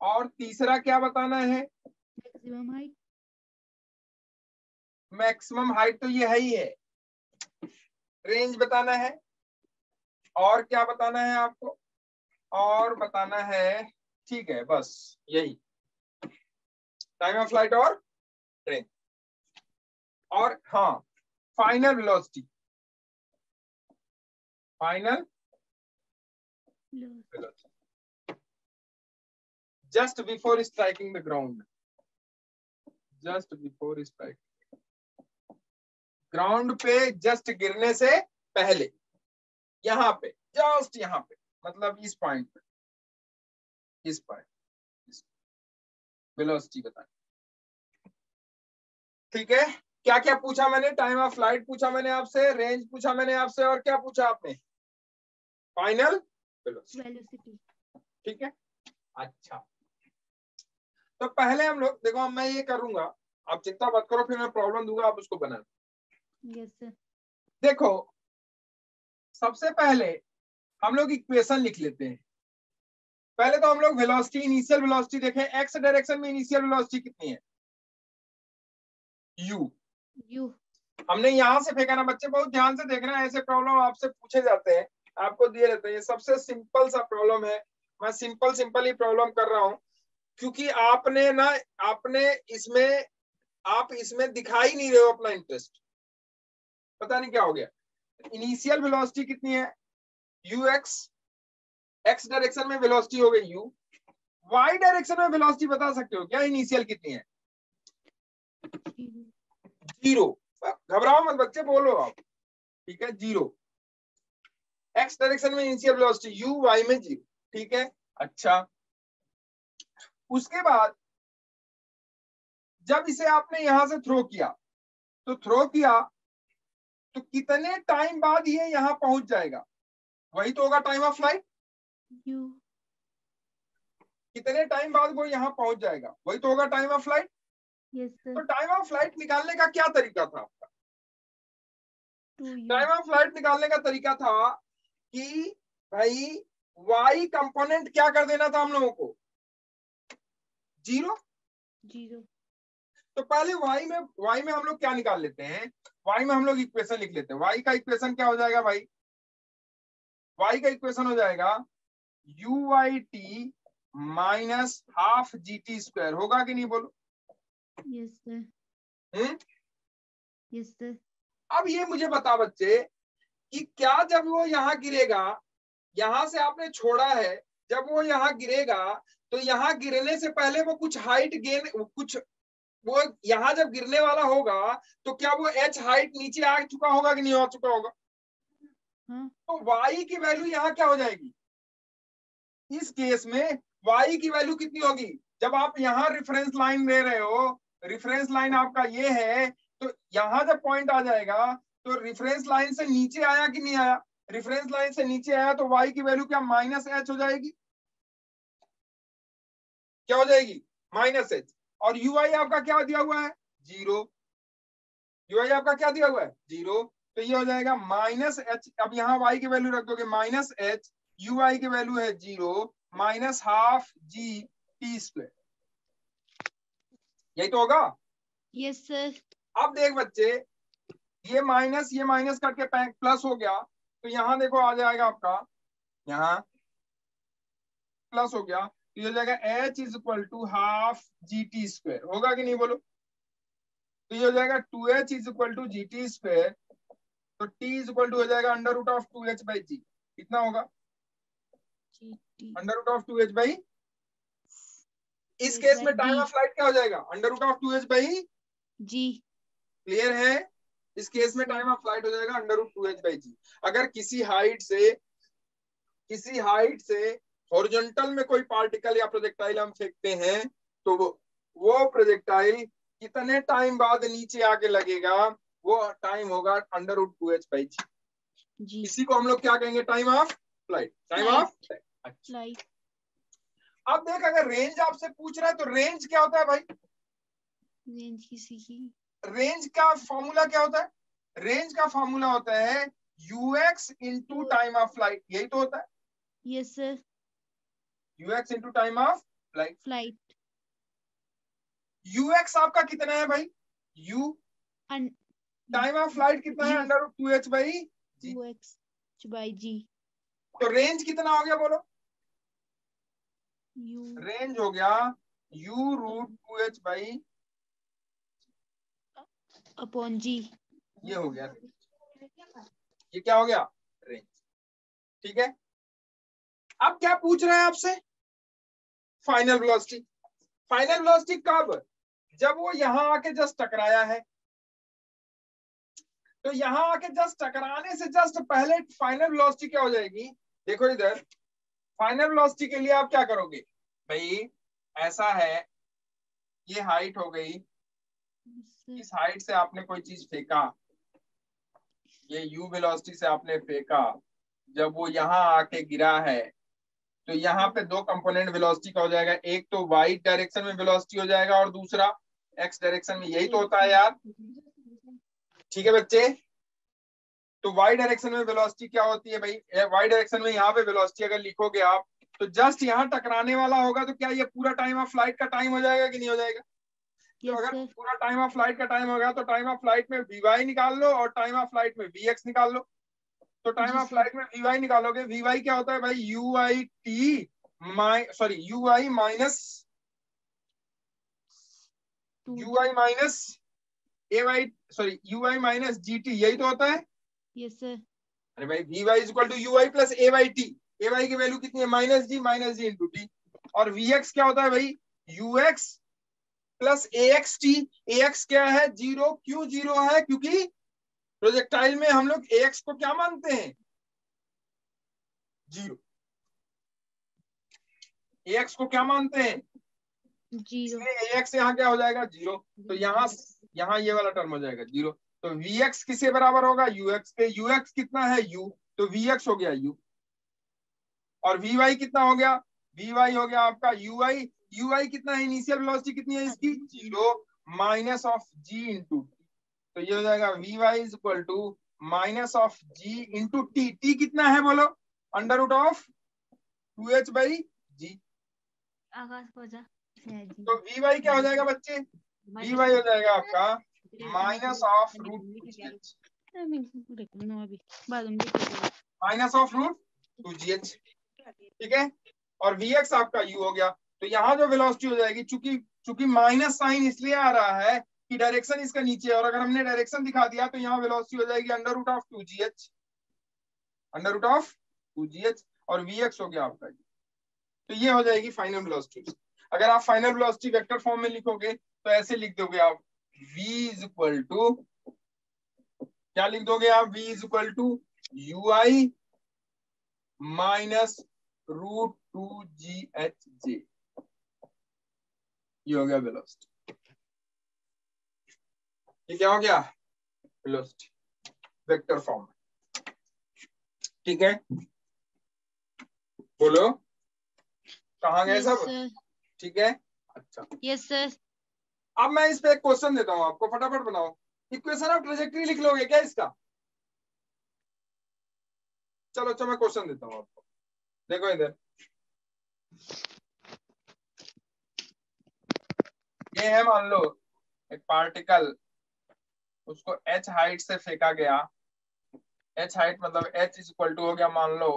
और तीसरा क्या बताना है? मैक्सिमम हाइट मैक्सिमम हाइट तो ये है ही है। रेंज बताना है। और क्या बताना है आपको? और बताना है ठीक है बस यही। टाइम ऑफ़ फ़्लाइट और रेंज और हाँ final velocity final velocity just before striking the ground. Just before striking. Ground पे जस्ट गिरने से पहले. यहाँ पे. जस्ट यहाँ पे. मतलब इस पॉइंट पे. इस पॉइंट वेलोसिटी बतानी ठीक है? क्या क्या पूछा मैंने? टाइम ऑफ़ फ़्लाइट पूछा मैंने आपसे. रेंज पूछा मैंने आपसे. और क्या पूछा आपने? फाइनल वेलोसिटी ठीक है? अच्छा। तो पहले हम लोग देखो मैं ये करूँगा। आप चिंता मत करो फिर मैं प्रॉब्लम दूँगा आप उसको यस सर देखो सबसे पहले हम लोग इक्वेशन लिख लेते हैं। पहले तो हम लोग वेलोसिटी इनिशियल वेलोसिटी देखें। एक्स डायरेक्शन में इनिशियल वेलोसिटी कितनी है? यू यू हमने यहाँ से फेंका ना बच्चे बहुत ध्यान से देखना ऐसे प्रॉब्लम आपसे पूछे जाते हैं। आपको दिए रहते हैं। ये सबसे सिंपल सा प्रॉब्लम है। मैं सिंपल सिंपल ही प्रॉब्लम कर रहा हूँ। क्योंकि आपने ना, आपने इसमें, आप इसमें दिखाई नहीं रहे हो अपना इंटरेस्ट पता नहीं क्या हो गया। इनिशियल वेलोसिटी कितनी है? यू एक्स एक्स डायरेक्शन में वेलोसिटी हो गई। यू वाई डायरेक्शन में वेलोसिटी बता सकते हो क्या? इनिशियल कितनी है? ज़ीरो घबराओ मत बच्चे, बोलो आप। ठीक है? ज़ीरो एक्स डायरेक्शन में इनिशियल वेलोसिटी यू वाई में ज़ीरो ठीक है? अच्छा। उसके बाद जब इसे आपने यहाँ से थ्रो किया तो थ्रो किया तो कितने टाइम बाद ये यहाँ पहुँच जाएगा? वही तो होगा टाइम ऑफ़ फ़्लाइट कितने टाइम बाद वो यहाँ पहुँच जाएगा? वही तो होगा टाइम ऑफ़ फ़्लाइट यस तो टाइम ऑफ़ फ़्लाइट निकालने का क्या तरीका था आपका? टाइम ऑफ़ फ़्लाइट निकालने का तरीका था कि भाई वाई कंपोनेंट क्या कर देना था हम लोगों को? ज़ीरो? ज़ीरो। तो पहले वाई में वाई में हम लोग क्या निकाल लेते हैं? वाई में हम लोग इक्वेशन लिख लेते हैं। वाई का इक्वेशन क्या हो जाएगा भाई? वाई का इक्वेशन हो जाएगा u y t minus half g t square होगा कि नहीं बोलो? Yes sir hmm? Yes sir अब ये मुझे बता बच्चे कि क्या जब वो यहाँ गिरेगा यहाँ से आपने छोड़ा है जब वो यहाँ गिरेगा तो यहाँ गिरने से पहले वो कुछ हाइट गेन कुछ वो यहाँ जब गिरने वाला होगा तो क्या वो एच हाइट नीचे आ चुका होगा कि नहीं आ चुका होगा? हाँ तो वाई की वैल्यू यहाँ क्या हो जाएगी? इस केस में वाई की वैल्यू कितनी होगी? जब आप यहाँ रेफरेंस लाइन दे रहे हो रेफरेंस लाइन आपका ये है तो यहाँ जब पॉइंट आ जाएगा तो रिफरेंस लाइन से नीचे आया कि नहीं आया? रिफरेंस लाइन से नीचे आया तो वाई की वैल्यू क्या? माइनस एच हो जाएगी। क्या हो जाएगी? माइनस एच और यू आई आपका क्या दिया हुआ है? ज़ीरो यू आई आपका क्या दिया हुआ है? ज़ीरो तो ये हो जाएगा माइनस एच अब यहाँ वाई की वैल्यू रख दोगे। माइनस एच यू आई की वैल्यू है zero minus half g t square यही तो होगा? यस सर अब देख बच्चे ये माइनस ये माइनस करके प्लस हो गया तो यहाँ देखो आ जाएगा आपका यहाँ प्लस हो गया तो ये हो जाएगा h is equal to half g t square होगा कि नहीं बोलो? तो ये हो जाएगा two h is equal to g t square तो टी इज़ इक्वल टू हो जाएगा under root of two h by g कितना होगा? Under root of two h by इस केस में टाइम ऑफ़ फ़्लाइट क्या हो जाएगा? Under root of two h by g clear है? इस केस में टाइम ऑफ़ फ़्लाइट हो जाएगा under root two h by g अगर किसी हाइट से किसी हाइट से हॉरिजॉन्टल में कोई पार्टिकल या प्रोजेक्टाइल हम फेंकते हैं तो वो वो प्रोजेक्टाइल कितने टाइम बाद नीचे आके लगेगा वो टाइम होगा under root two h by g. इसी को हम लोग क्या कहेंगे? Time of flight time of flight अब देख अगर रेंज आपसे पूछ रहा है तो रेंज क्या होता है भाई? रेंज किसी की। रेंज का फॉर्मूला क्या होता है? रेंज का फॉर्मूला होता है u x into time of flight. यही तो होता है। Yes sir. U x into time of flight. Flight. U x आपका कितना है भाई? यू। टाइम ऑफ़ फ़्लाइट कितना है. Under two h by two x by g. तो रेंज कितना हो गया बोलो? यू। रेंज हो गया u root two h by upon, g. ये हो गया। ये क्या हो गया? रेंज ठीक है? अब क्या पूछ रहे हैं आपसे? फाइनल वेलोसिटी फाइनल वेलोसिटी कब? जब वो यहाँ आके जस्ट टकराया है। तो यहाँ आके जस्ट टकराने से जस्ट पहले फाइनल वेलोसिटी क्या हो जाएगी? देखो इधर। फाइनल वेलोसिटी के लिए आप क्या करोगे? भाई, ऐसा है। ये हाइट हो गई। इस हाइट से आपने कोई चीज़ फेंका? ये यू वेलोसिटी से आपने फेंका। जब वो यहाँ आके गिरा है तो यहाँ पे दो कंपोनेंट वेलोसिटी का हो जाएगा। एक तो वाई डायरेक्शन में वेलोसिटी हो जाएगा और दूसरा एक्स डायरेक्शन में। यही तो होता है यार। ठीक है बच्चे? तो वाई डायरेक्शन में वेलोसिटी क्या होती है भाई? वाई डायरेक्शन में यहाँ पे वेलोसिटी अगर लिखोगे आप तो जस्ट यहाँ टकराने वाला होगा तो क्या ये पूरा टाइम ऑफ़ फ़्लाइट का टाइम हो जाएगा कि नहीं हो जाएगा? तो yes, अगर पूरा टाइम ऑफ़ फ़्लाइट का टाइम होगा तो टाइम ऑफ़ फ़्लाइट में वीवाई निकाल लो और टाइम ऑफ़ फ़्लाइट में वी एक्स निकाल लो। तो टाइम ऑफ़ फ़्लाइट में वी वाई निकालोगे वी वाई क्या होता है भाई? U i t my sorry u i minus u i minus a y sorry u i minus g t यही तो होता है. अरे भाई v y is equal to U I plus A Y T A Y की value कितनी है? Minus G minus g into t और वी एक्स क्या होता है भाई? U x plus a x t a x क्या है? ज़ीरो क्यू ज़ीरो है? क्योंकि प्रोजेक्टाइल में हम लोग ए एक्स को क्या मानते हैं? ज़ीरो ए एक्स को क्या मानते हैं. इसलिए ए एक्स यहाँ क्या हो जाएगा? ज़ीरो तो यहाँ यहाँ ये वाला टर्म हो जाएगा ज़ीरो तो वी एक्स किसके बराबर होगा? यू एक्स के यू एक्स कितना है? यू तो वी एक्स हो गया यू और वी वाई कितना हो गया? वी वाई हो गया आपका यू आई यू आई कितना है? इनिशियल वेलोसिटी कितनी है इसकी? Zero minus of g into तो ये हो जाएगा v y is equal to minus of g into t t कितना है बोलो? Under root of two h by g है तो वी वाई क्या हो जाएगा बच्चे? वी वाई हो जाएगा आपका minus of root. Minus of root two g h ठीक है? और वी एक्स आपका यू हो गया। तो यहाँ जो वेलोसिटी हो जाएगी, चूँकि चूँकि माइनस साइन इसलिए आ रहा है कि डायरेक्शन इसका नीचे और अगर हमने डायरेक्शन दिखा दिया तो यहाँ वेलोसिटी हो जाएगी under root of two g h under root of two g h और वी एक्स हो गया आपका तो ये हो जाएगी फाइनल वेलोसिटी अगर आप फाइनल वेलोसिटी वेक्टर फॉर्म में लिखोगे तो ऐसे लिख दोगे आप, v इज़ इक्वल टू क्या लिख दोगे आप? V is equal to u i minus root two g h j ये हो गया वेलोसिटी ये क्या हो गया? वेलोसिटी वेक्टर फॉर्म ठीक है? बोलो? कहा गए Yes, सब? ठीक है? अच्छा। Yes, सर अब मैं इस पे एक क्वेश्चन देता हूँ आपको फटाफट बनाओ। इक्वेशन ऑफ़ ट्रेजेक्टरी लिख लोगे क्या इसका? चलो अच्छा मैं क्वेश्चन देता हूँ आपको। देखो इधर ये है मान लो एक पार्टिकल उसको h हाइट से फेंका गया। h हाइट मतलब h इज़ इक्वल टू हो गया मान लो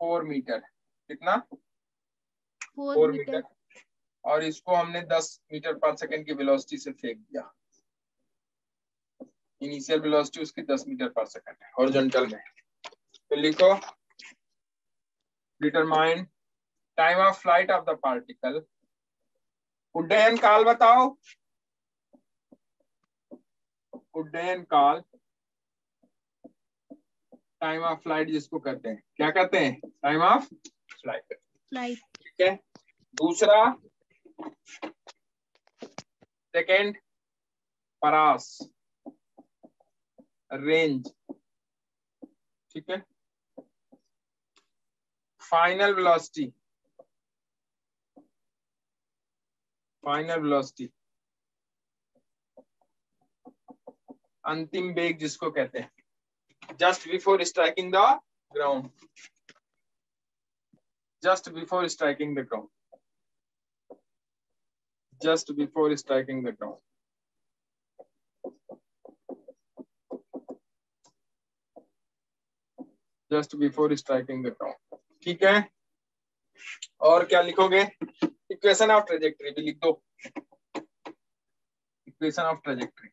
फोर मीटर कितना? फोर मीटर और इसको हमने 10 मीटर पर सेकंड की वेलोसिटी से फेंक दिया। इनिशियल वेलोसिटी उसकी 10 मीटर पर सेकंड है हॉरिजॉन्टल में। तो लिखो। Determine time of flight of the particle उड्डयन काल बताओ उड्डयन काल टाइम ऑफ़ फ़्लाइट जिसको कहते हैं। क्या कहते हैं? टाइम ऑफ़ फ़्लाइट फ़्लाइट ठीक है? दूसरा सेकेंड परास. रेंज ठीक है? Final velocity. Final velocity. अंतिम बेग जिसको कहते हैं। Just before striking the ground just before striking the ground just before striking the ground just before striking the ground ठीक है? और क्या लिखोगे? इक्वेशन ऑफ़ ट्रेजेक्टरी भी लिख दो। इक्वेशन ऑफ़ ट्रेजेक्टरी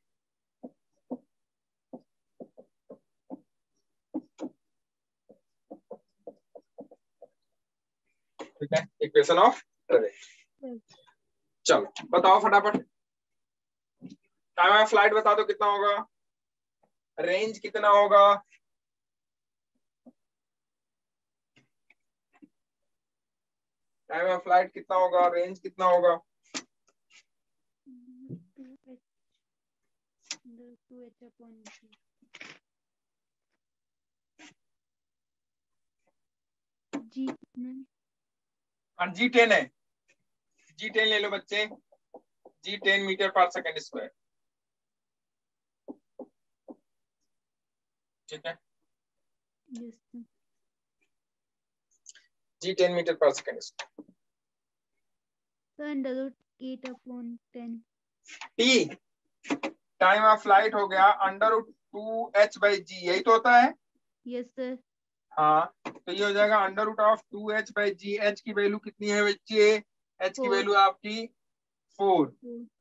ठीक है? इक्वेशन ऑफ़ ट्रेजेक्ट्री चलो, बताओ फटाफट। टाइम ऑफ़ फ़्लाइट बता दो कितना होगा? रेंज कितना होगा? टाइम ऑफ़ फ़्लाइट कितना होगा? रेंज कितना होगा? जी है? टेन है। जी टेन ले लो बच्चे। G ten metre per second square ठीक है? Yes g ten metre per second square तो under root eight upon ten t time of flight हो गया under root two h by g यही तो होता है? यस सर हाँ तो ये हो जाएगा under root of two H by g H की वैल्यू कितनी है बच्चे? एच की वैल्यू आपकी फोर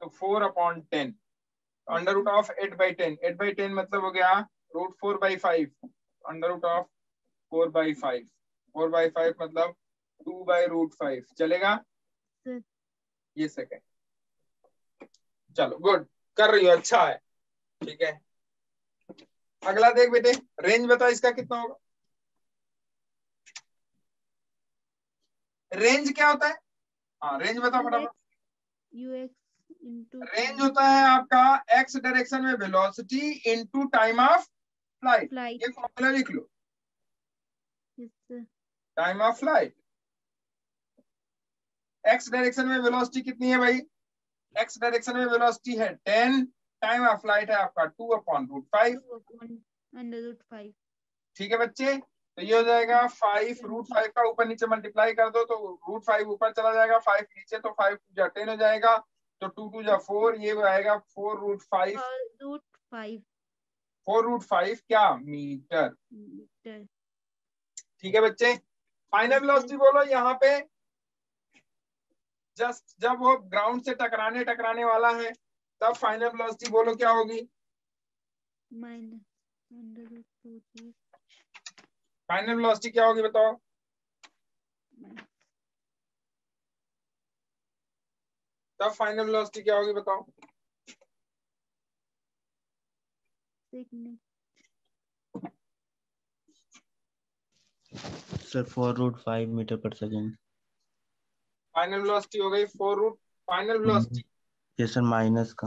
तो four upon ten under root of eight by ten eight by ten मतलब हो गया root four by five under root of four by five four by five मतलब टू बाई रूट फाइव चलेगा? ये second चलो good कर रही हो अच्छा है। ठीक है। अगला देख बेटे रेंज बता इसका कितना होगा। रेंज क्या होता है? हाँ रेंज बता फटाफट। रेंज होता है आपका एक्स डायरेक्शन में velocity into time of flight ये फॉर्मूला लिख लो। Time of flight X direction में वेलोसिटी कितनी है भाई? एक्स डायरेक्शन में वेलोसिटी है टेन टाइम ऑफ़ फ़्लाइट है आपका टू अपॉन रूट फाइव ठीक है बच्चे? तो ये हो जाएगा फाइव रूट फाइव का ऊपर नीचे मल्टीप्लाई कर दो तो रूट फाइव ऊपर चला जाएगा फाइव नीचे तो फाइव टू जा टेन हो जाएगा तो टू टू जा फोर ये आएगा four root five root five four root five क्या? मीटर मीटर ठीक है बच्चे? फाइनल वेलोसिटी बोलो यहाँ पे जस्ट जब वो ग्राउंड से टकराने टकराने वाला है तब फाइनल वेलोसिटी बोलो क्या होगी? फाइनल वेलोसिटी क्या होगी बताओ? तब फाइनल वेलोसिटी क्या होगी बताओ? Significant sir four root five metre per second final velocity हो गई फोर रूट फाइनल वेलोसिटी ये सर माइनस का।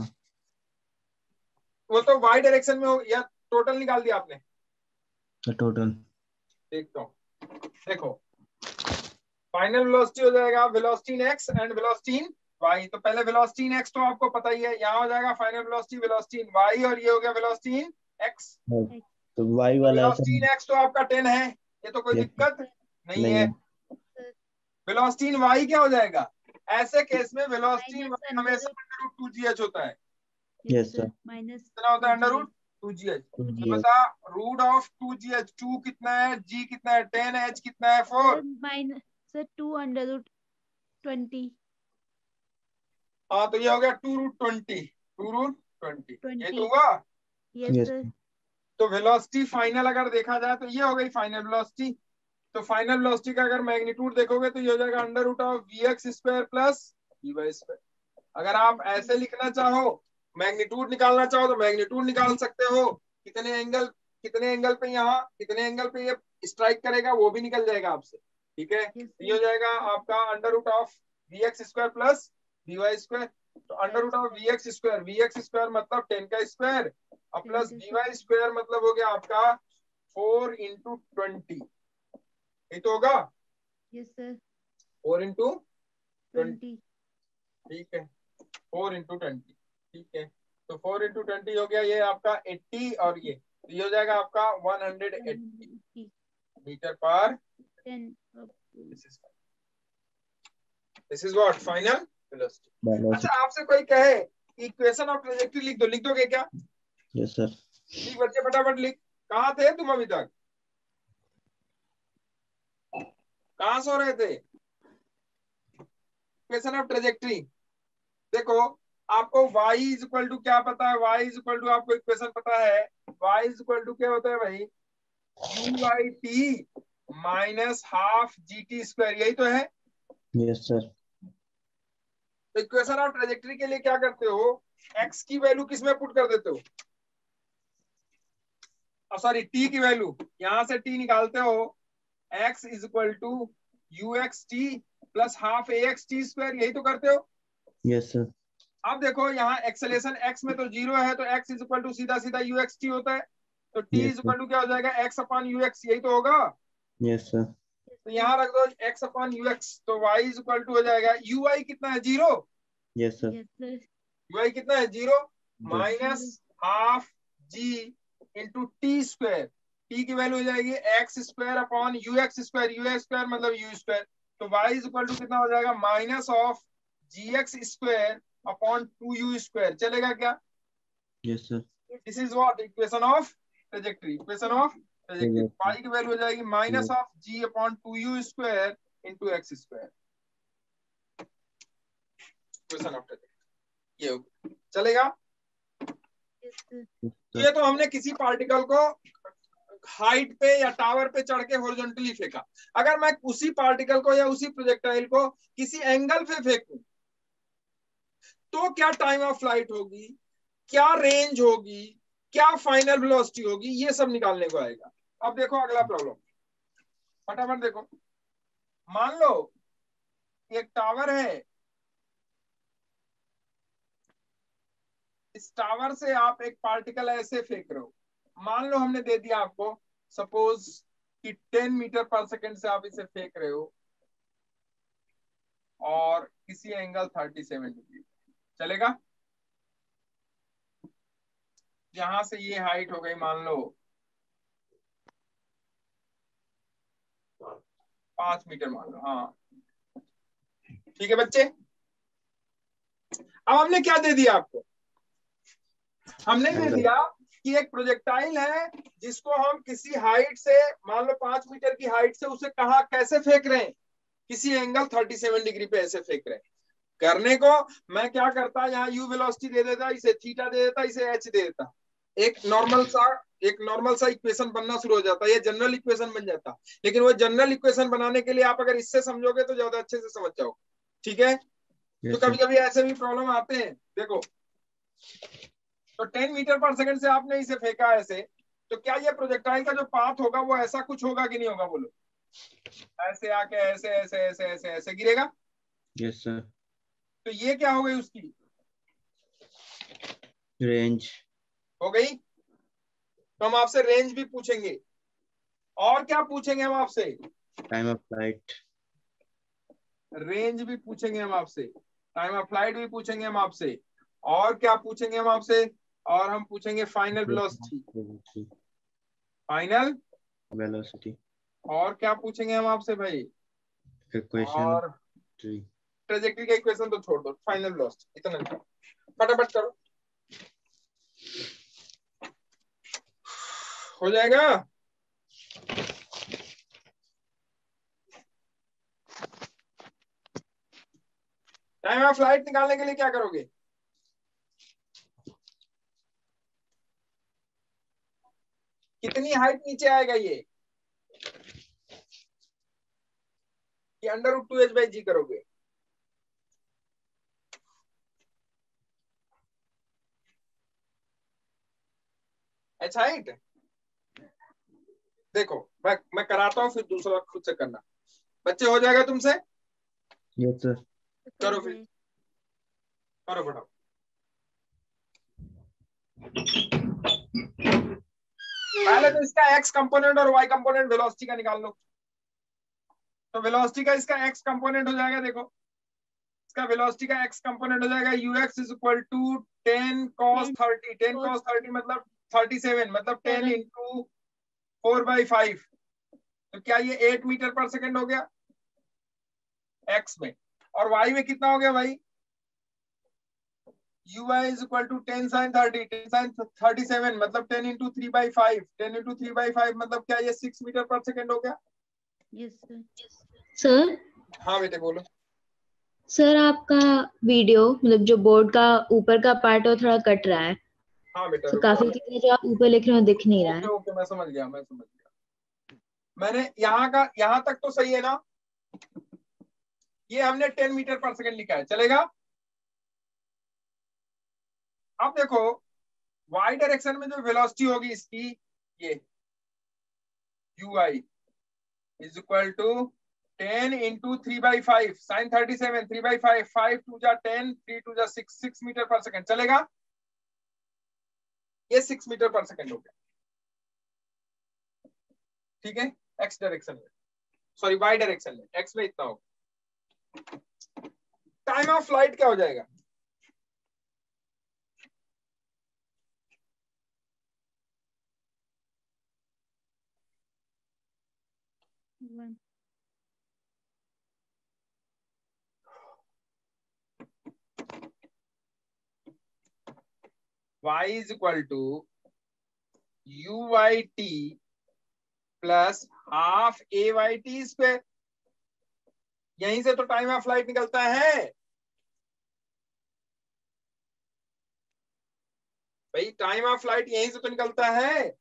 वो तो वाई डायरेक्शन में हो या टोटल निकाल दिया आपने? टोटल देखता हूँ। देखो। फाइनल वेलोसिटी हो जाएगा velocity in X and velocity in Y तो पहले वेलोसिटी इन एक्स तो आपको पता ही है यहाँ हो जाएगा final velocity velocity in Y और ये हो गया वेलोसिटी इन एक्स तो वाई वाला वेलोसिटी इन एक्स तो आपका टेन है। ये तो कोई दिक्कत नहीं नहीं है। वेलोसिटी इन वाई क्या हो जाएगा? ऐसे केस में वेलोसिटी इन वाई हमेशा under root two g H होता है। Yes, sir. माइनस कितना होता है under root two g H बता root of two g H two कितना है? जी कितना है? टेन एच कितना है? Four minus sir two under root twenty हाँ तो ये हो गया two root twenty two root twenty ये तो हुआ? यस सर तो वेलोसिटी फाइनल अगर देखा जाए तो ये हो गई फाइनल वेलोसिटी तो फाइनल वेलोसिटी का अगर मैग्नीट्यूड देखोगे तो ये हो जाएगा under root of V X square plus square अगर आप ऐसे लिखना चाहो मैग्नीट्यूड निकालना चाहो तो मैग्नीट्यूड निकाल सकते हो। कितने एंगल कितने एंगल पे यहाँ, कितने एंगल पे ये स्ट्राइक करेगा, वो भी निकल जाएगा आपसे। ठीक है? तो ये हो जाएगा आपका under root of V X square plus V Y square तो under root of V X square V X square मतलब टेन का स्क्वायर और प्लस वी वाई स्क्वायर मतलब हो गया आपका फोर इंटू ट्वेंटी ये तो होगा? फोर इंटू ट्वेंटी ठीक है। फोर इंटू ट्वेंटी ठीक है। तो फोर इंटू ट्वेंटी हो गया ये आपका एट्टी और ये। तो ये हो जाएगा आपका वन हंड्रेड एट्टी मीटर पर this is this is what final velocity अच्छा आपसे कोई कहे इक्वेशन ऑफ़ ट्रेजेक्टरी लिख दो लिख दोगे क्या? यस सर लिख बच्चे फटाफट लिख। कहाँ थे तुम अभी तक? कहाँ सो रहे थे? इक्वेशन ऑफ़ ट्रेजेक्टरी देखो आपको y इज़ इक्वल टू क्या पता है? y इज़ इक्वल टू आपको इक्वेशन पता है। y इज़ इक्वल टू क्या होता है भाई? u by T minus half g T square यही तो है? यस yes, सर तो इक्वेशन ऑफ़ ट्रेजेक्टरी के लिए क्या करते हो? X की वैल्यू किसमें पुट कर देते हो? सॉरी t की वैल्यू यहाँ से t निकालते हो। X is equal to U X T plus half A X T square यही तो करते हो? यस सर अब देखो यहाँ एक्सेलेशन एक्स में तो ज़ीरो है तो x इज़ इक्वल टू सीधा सीधा यू एक्स टी होता है। तो Yes, इज़ इक्वल टू क्या हो जाएगा? X अपॉन यू एक्स यही तो होगा? Yes, sir. तो यहाँ रख दो x अपॉन यू एक्स तो y इज़ इक्वल टू हो जाएगा यू आई कितना है? Zero Yes. Yes, U Y कितना है? Zero minus half g into T square T की वैल्यू हो जाएगी X square upon U X square U X square मतलब यू स्क्वायर तो y इज़ इक्वल टू कितना हो जाएगा? Minus of g X square upon two U square चलेगा क्या? Yes, sir. This is what equation of trajectory equation of Trajectory. y की value हो जाएगी minus of g upon two U square into X square of ये हो। चलेगा? ये तो हमने किसी पार्टिकल को हाइट पे या टावर पे चढ़ के हॉरिजॉन्टली फेंका। अगर मैं उसी पार्टिकल को या उसी प्रोजेक्टाइल को किसी एंगल पे फेंकू तो क्या टाइम ऑफ़ फ़्लाइट होगी? क्या रेंज होगी? क्या फाइनल वेलोसिटी होगी? ये सब निकालने को आएगा। अब देखो अगला प्रॉब्लम फटाफट देखो। मान लो, एक टावर है। इस टावर से आप एक पार्टिकल ऐसे फेंक रहे हो। मान लो हमने दे दिया आपको। सपोज़ कि 10 मीटर पर सेकंड से आप इसे फेंक रहे हो। और किसी एंगल 37 डिग्री चलेगा? यहाँ से ये हाइट हो गई, मान लो। पाँच मीटर मान लो हाँ। ठीक है बच्चे? अब हमने क्या दे दिया आपको? हमने दे दिया कि एक प्रोजेक्टाइल है जिसको हम किसी हाइट से, मान लो पाँच मीटर की हाइट से उसे कहा, कैसे फेंक रहे हैं? किसी एंगल 37 डिग्री पे ऐसे फेंक रहे हैं। करने को मैं क्या करता, यहाँ यू वेलोसिटी दे देता, इसे थीटा दे देता, इसे एच दे देता। एक नॉर्मल सा एक नॉर्मल सा इक्वेशन बनना शुरू हो जाता ये जनरल इक्वेशन बन जाता लेकिन वो जनरल इक्वेशन बनाने के लिए आप अगर इससे समझोगे तो ज़्यादा अच्छे से समझ जाओगे। ठीक है? तो कभी कभी ऐसे भी प्रॉब्लम आते हैं। देखो तो 10 मीटर पर सेकंड से आपने इसे फेंका ऐसे तो क्या ये प्रोजेक्टाइल का जो पाथ होगा वो ऐसा कुछ होगा कि नहीं होगा बोलो? ऐसे आके ऐसे ऐसे ऐसे ऐसे ऐसे गिरेगा? Yes, sir. तो ये क्या हो गई उसकी? Range. हो गई? तो हम आपसे रेंज भी पूछेंगे। और क्या पूछेंगे हम आपसे? Time of flight. रेंज भी पूछेंगे हम आपसे। टाइम ऑफ़ फ़्लाइट भी पूछेंगे हम आपसे। और क्या पूछेंगे हम आपसे? और हम पूछेंगे फाइनल वेलोसिटी फाइनल Velocity. और क्या पूछेंगे हम आपसे भाई? Of और. ट्रेजेक्टरी का इक्वेशन तो छोड़ दो। फाइनल वेलोसिटी इतना फटाफट करो। हो जाएगा। टाइम ऑफ़ फ़्लाइट निकालने के लिए क्या करोगे? कितनी हाइट नीचे आएगा ये? कि under two H by g करोगे? एच हाइट देखो मैं मैं कराता हूँ फिर दूसरा खुद से करना। बच्चे हो जाएगा तुमसे? Yes, sir. करो फिर। करो फटाफट। पहले तो इसका एक्स कंपोनेंट और वाई कंपोनेंट वेलोसिटी का निकाल लो। तो वेलोसिटी का इसका एक्स कंपोनेंट हो जाएगा देखो। इसका वेलोसिटी का एक्स कंपोनेंट हो जाएगा U X is equal to ten cos thirty ten cos thirty मतलब थर्टी सेवन मतलब ten into four by five. तो क्या ये एट मीटर पर सेकेंड हो गया? एक्स में। और वाई में कितना हो गया भाई? U Y is equal to ten sine thirty ten sine thirty seven मतलब ten into three by five ten into three by five मतलब क्या ये सिक्स मीटर पर सेकेंड हो गया? यस सर सर हाँ बेटे बोलो। सर आपका वीडियो मतलब जो बोर्ड का ऊपर का पार्ट है वो थोड़ा कट रहा है। हाँ बेटा तो काफ़ी चीज़ें जो आप ऊपर लिख रहे हो दिख नहीं रहा है। ओके मैं समझ गया मैं समझ गया। मैंने यहाँ का यहाँ तक तो सही है ना? ये हमने टेन मीटर पर सेकेंड लिखा है। चलेगा? अब देखो वाई डायरेक्शन में जो वेलोसिटी होगी इसकी ये U Y is equal to ten into three by five sine thirty seven three by five five two जा टेन थ्री टू जा six six metre per second चलेगा? ये सिक्स मीटर पर सेकेंड हो गया। ठीक है? एक्स डायरेक्शन में। Sorry Y direction में। एक्स में इतना होगा। टाइम ऑफ़ फ़्लाइट क्या हो जाएगा? One. Y is equal to uyt plus half A Y T square यहीं से तो टाइम ऑफ़ फ़्लाइट निकलता है। भाई टाइम ऑफ़ फ़्लाइट यहीं से तो निकलता है।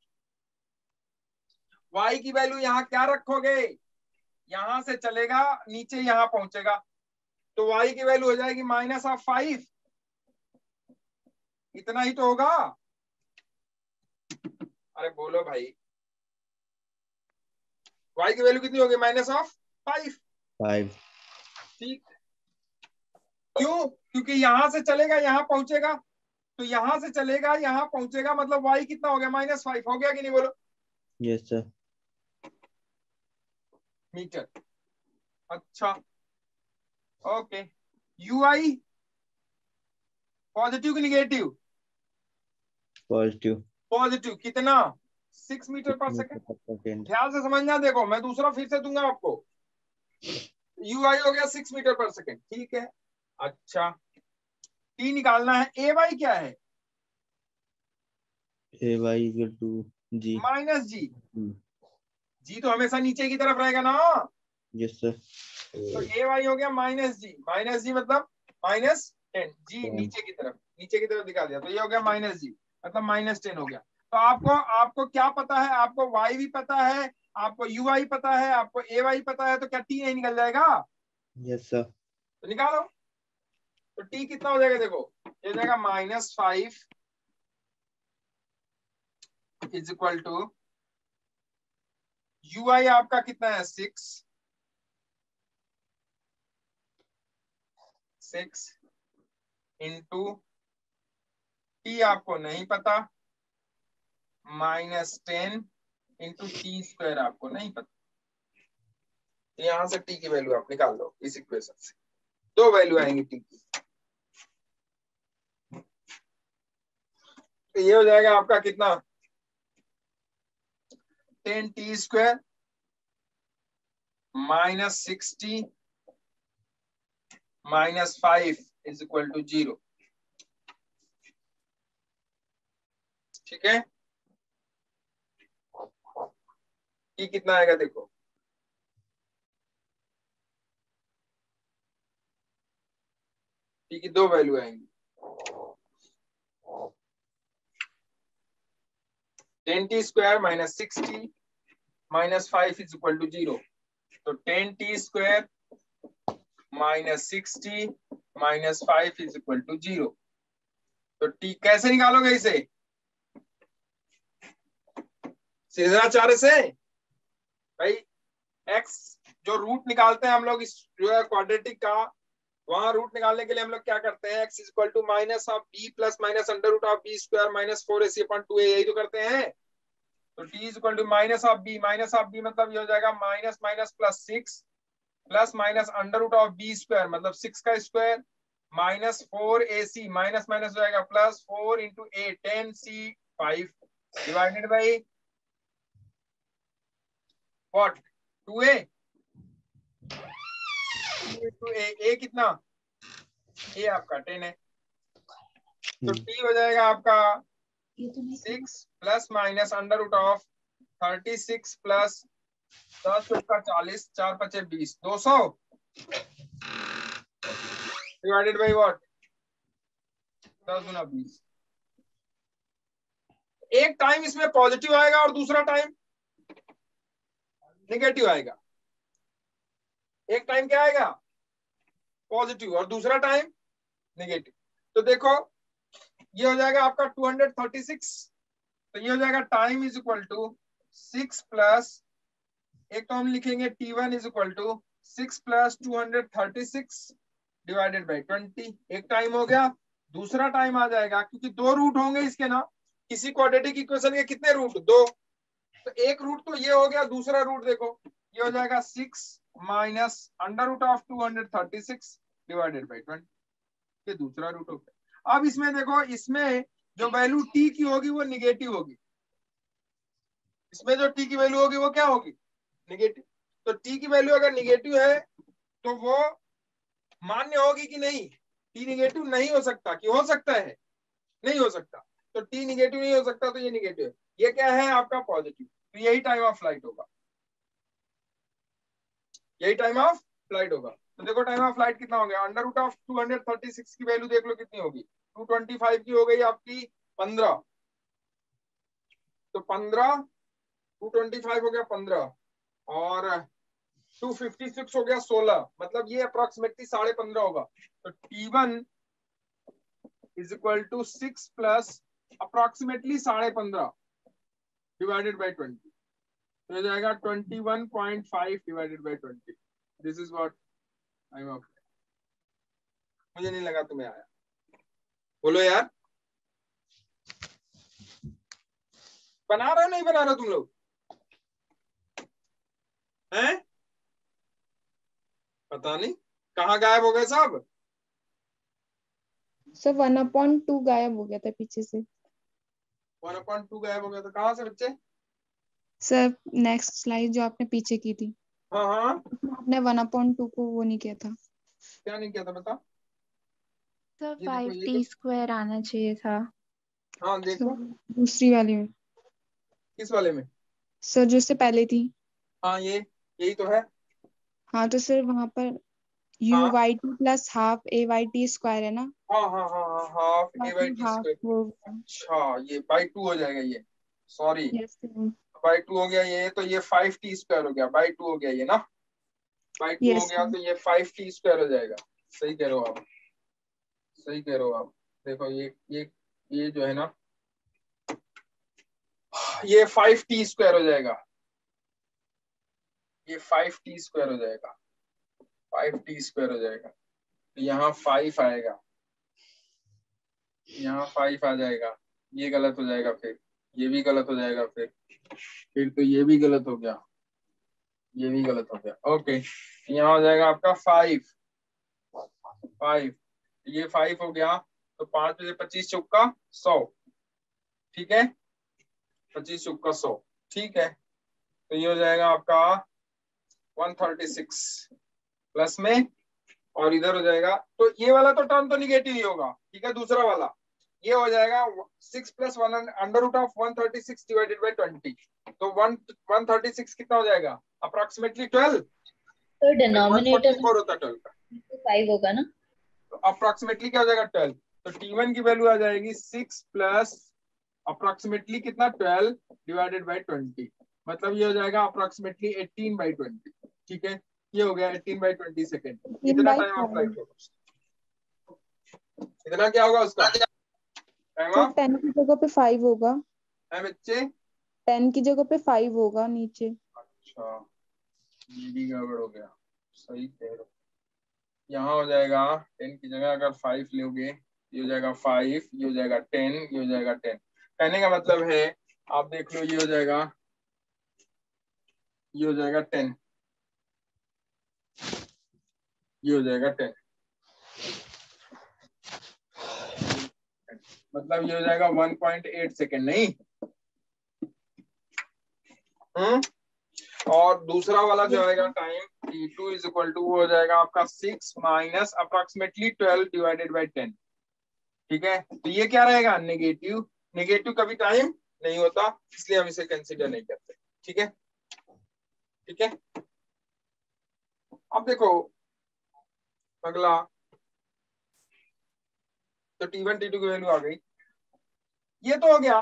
y की वैल्यू यहाँ क्या रखोगे? यहाँ से चलेगा, नीचे यहाँ पहुंचेगा। तो y की वैल्यू हो जाएगी माइनस ऑफ़ फाइव इतना ही तो होगा। अरे बोलो भाई। Y की वैल्यू कितनी होगी? माइनस ऑफ़ फाइव फाइव ठीक। क्यों? क्योंकि यहाँ से चलेगा यहाँ पहुंचेगा। तो यहाँ से चलेगा यहाँ पहुंचेगा मतलब y कितना हो गया? माइनस फाइव हो गया कि नहीं बोलो? यस yes, सर मीटर अच्छा। ओके यू आई पॉजिटिव की निगेटिव पॉजिटिव। पॉजिटिव कितना? Six metre per second. ध्यान से समझना देखो मैं दूसरा फिर से दूँगा आपको। यू आई हो गया सिक्स मीटर पर सेकेंड। ठीक है। अच्छा। टी निकालना है। ए वाई क्या है? A Y equal to g minus g g तो हमेशा नीचे की तरफ़ रहेगा ना? यस सर तो ए वाई हो गया माइनस जी माइनस जी मतलब माइनस टेन जी नीचे की तरफ़। नीचे की तरफ़ दिखा दिया। तो ये हो गया माइनस जी मतलब माइनस टेन हो गया। तो आपको आपको क्या पता है? आपको वाई भी पता है आपको यू आई पता है आपको ए वाई पता है तो क्या टी नहीं निकल जाएगा? यस सर तो निकालो। तो टी कितना हो जाएगा देखो ये जाएगा minus five is equal to U Y आपका कितना है? सिक्स। सिक्स इंटू टी आपको नहीं पता। Minus ten into T square आपको नहीं पता। तो यहाँ से टी की वैल्यू आप निकाल दो इस इक्वेशन से। दो वैल्यू आएँगी टी की। तो ये हो जाएगा आपका कितना? Ten T square minus sixty minus five is equal to zero ठीक है? टी कितना आएगा देखो। टी की दो वैल्यू आएँगी। Ten T square minus sixty minus five is equal to zero. तो ten T square minus sixty minus five is equal to zero. तो टी कैसे निकालोगे इसे? सीधाचार्य से? भाई एक्स जो रूट निकालते हैं हम लोग, इस जो है क्वाड्रेटिक का, वहाँ रूट निकालने के लिए हम लोग क्या करते हैं? X equal to minus of B plus minus under root of B square minus four A C upon two A यही तो करते हैं। तो T is equal to minus of B minus of B मतलब ये हो जाएगा minus minus plus six plus minus under root of B square मतलब सिक्स का square minus four A C minus minus हो जाएगा plus four into A ten C five divided by what two A two A A कितना? ए आपका ten है। तो t हो जाएगा आपका six plus minus under root of thirty six plus दस का चालीस चार पचे बीस। दो सौ? डिवाइडेड बाई वॉट दस गुना बीस। एक टाइम इसमें पॉजिटिव आएगा और दूसरा टाइम निगेटिव आएगा। एक टाइम क्या आएगा? पॉजिटिव और दूसरा टाइम निगेटिव तो देखो, ये हो जाएगा आपका 236 तो ये हो जाएगा time is equal to six plus एक तो हम लिखेंगे T one is equal to six plus two hundred thirty six divided by twenty एक टाइम हो गया, दूसरा टाइम आ जाएगा, क्योंकि दो रूट होंगे इसके ना। किसी क्वाड्रेटिक इक्वेशन के कितने रूट दो। तो एक रूट तो ये हो गया, दूसरा रूट देखो। ये हो जाएगा six minus under root of two hundred thirty six divided by twenty दूसरा रूट हो गया। अब इसमें देखो, इसमें जो वैल्यू टी की होगी वो निगेटिव होगी। इसमें जो टी की वैल्यू होगी वो क्या होगी? निगेटिव तो टी की वैल्यू अगर निगेटिव है तो वो मान्य होगी कि नहीं? टी निगेटिव नहीं हो सकता। कि हो सकता है? नहीं हो सकता। तो टी निगेटिव नहीं हो सकता तो ये निगेटिव है। ये क्या है? आपका पॉजिटिव तो यही टाइम ऑफ़ फ़्लाइट होगा। यही टाइम ऑफ़ फ़्लाइट होगा। तो देखो टाइम ऑफ़ फ़्लाइट कितना हो गया। अंडर रूट ऑफ़ 236 की वैल्यू देख लो कितनी होगी। 225 की हो गई आपकी 15 तो 15 225 हो गया 15 और 256 हो गया 16 मतलब ये अप्रोक्सीमेटली साढ़े पंद्रह होगा। तो T1 is equal to six plus approximately साढ़े पंद्रह डिवाइडेड बाई ट्वेंटी तो जाएगा twenty one point five divided by twenty this is what I am मुझे नहीं लगा तुम्हें आया। बोलो यार। बना रहे हो नहीं बना रहे तुम लोग? हैं? पता नहीं। कहाँ गायब हो गए सब? सर वन अपॉन टू गायब हो गया था पीछे से। वन अपॉइंट टू गायब हो गया था। कहाँ से बच्चे? सर नेक्स्ट स्लाइड जो आपने पीछे की थी। हाँ हाँ। आपने वन अपॉन टू को वो नहीं किया था। क्या नहीं किया था बता? सर फाइव टी स्क्वायर आना चाहिए था। हाँ देखो। दूसरी वाली में। किस वाले में? सर जो इससे पहले थी। हाँ ये यही तो है। हाँ तो सर वहाँ पर U. Y T plus half A Y T square है ना? हाँ हाँ हाँ हाँ half A by T square अच्छा ये बाई टू हो जाएगा ये। सर बाई टू हो गया ये तो ये फाइव टी स्क्वायर हो गया बाई टू हो गया ये ना? By two yes. हो गया तो ये फाइव टी स्क्वायर हो जाएगा। सही कह रहे हो आप। सही कह रहे हो आप। देखो ये ये ये जो है ना ये फाइव टी स्क्वायर हो जाएगा। ये फाइव टी स्क्वायर हो जाएगा। फाइव टी स्क्वायर हो जाएगा। तो यहाँ फाइव आएगा। यहाँ फाइव आ जाएगा। ये गलत हो जाएगा फिर। ये भी गलत हो जाएगा फिर। फिर तो ये भी गलत हो गया। ये भी गलत हो गया। ओके, यहाँ हो जाएगा आपका फाइव फाइव ये फाइव हो गया तो पाँच बजे पच्चीस चौका सौ। ठीक है? पच्चीस चौका सौ। ठीक है? तो ये हो जाएगा आपका वन थर्टी सिक्स प्लस में, और इधर हो जाएगा। तो ये वाला तो टर्म तो निगेटिव ही होगा। ठीक है? दूसरा वाला। ये हो जाएगा six plus one under root of one thirty six divided by twenty तो वन वन थर्टी सिक्स कितना हो जाएगा? अप्रोक्सीमेटली ट्वेल्व तो डिनोमिनेटर फोर होता ट्वेल्व का। फाइव होगा ना? तो अप्रोक्सीमेटली क्या हो जाएगा? ट्वेल्व तो टी वन की वैल्यू आ जाएगी सिक्स प्लस अप्रोक्सीमेटली कितना? ट्वेल्व डिवाइडेड बाई ट्वेंटी मतलब ये हो जाएगा अप्रोक्सीमेटली एटीन बाई ट्वेंटी ठीक है? ये हो गया एटीन बाई ट्वेंटी सेकेंड इतना टाइम ऑफ़ 12. लाइट होगा इतना क्या होगा उसका? तो टेन की जगह पे फाइव होगा। है बच्चे? टेन की जगह पे फाइव होगा नीचे। अच्छा ये गड़बड़ हो गया। सही कह रहे हो। यहाँ हो जाएगा टेन की जगह अगर फाइव लोगे ये हो जाएगा फाइव ये हो जाएगा टेन ये हो जाएगा टेन कहने का मतलब है आप देख लो ये हो जाएगा ये हो जाएगा टेन ये हो जाएगा टेन मतलब ये हो जाएगा वन पॉइंट एट सेकेंड नहीं? हम्म? और दूसरा वाला जो आएगा time T two is equal to हो जाएगा आपका six minus approximately twelve divided by ten ठीक है? तो ये क्या रहेगा? नेगेटिव नेगेटिव कभी टाइम नहीं होता इसलिए हम इसे कंसिडर नहीं करते। ठीक है? ठीक है? अब देखो अगला तो टी वन टी टू की वैल्यू आ गई। ये तो हो गया।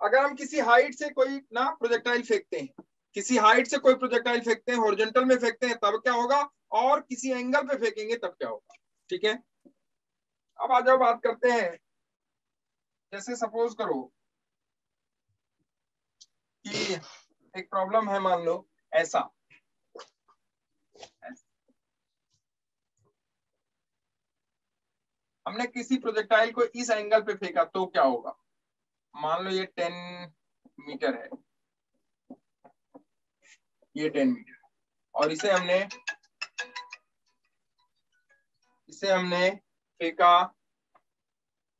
अगर हम किसी हाइट से कोई ना प्रोजेक्टाइल फेंकते हैं, किसी हाइट से कोई प्रोजेक्टाइल फेंकते हैं हॉरिजॉन्टल में फेंकते हैं, तब क्या होगा? और किसी एंगल पे फेंकेंगे, तब क्या होगा? ठीक है? अब आ जाओ, बात करते हैं। जैसे सपोज़ करो कि एक प्रॉब्लम है, मान लो, ऐसा। हमने किसी प्रोजेक्टाइल को इस एंगल पे फेंका तो क्या होगा? मान लो ये टेन मीटर है। ये टेन मीटर और इसे हमने इसे हमने फेंका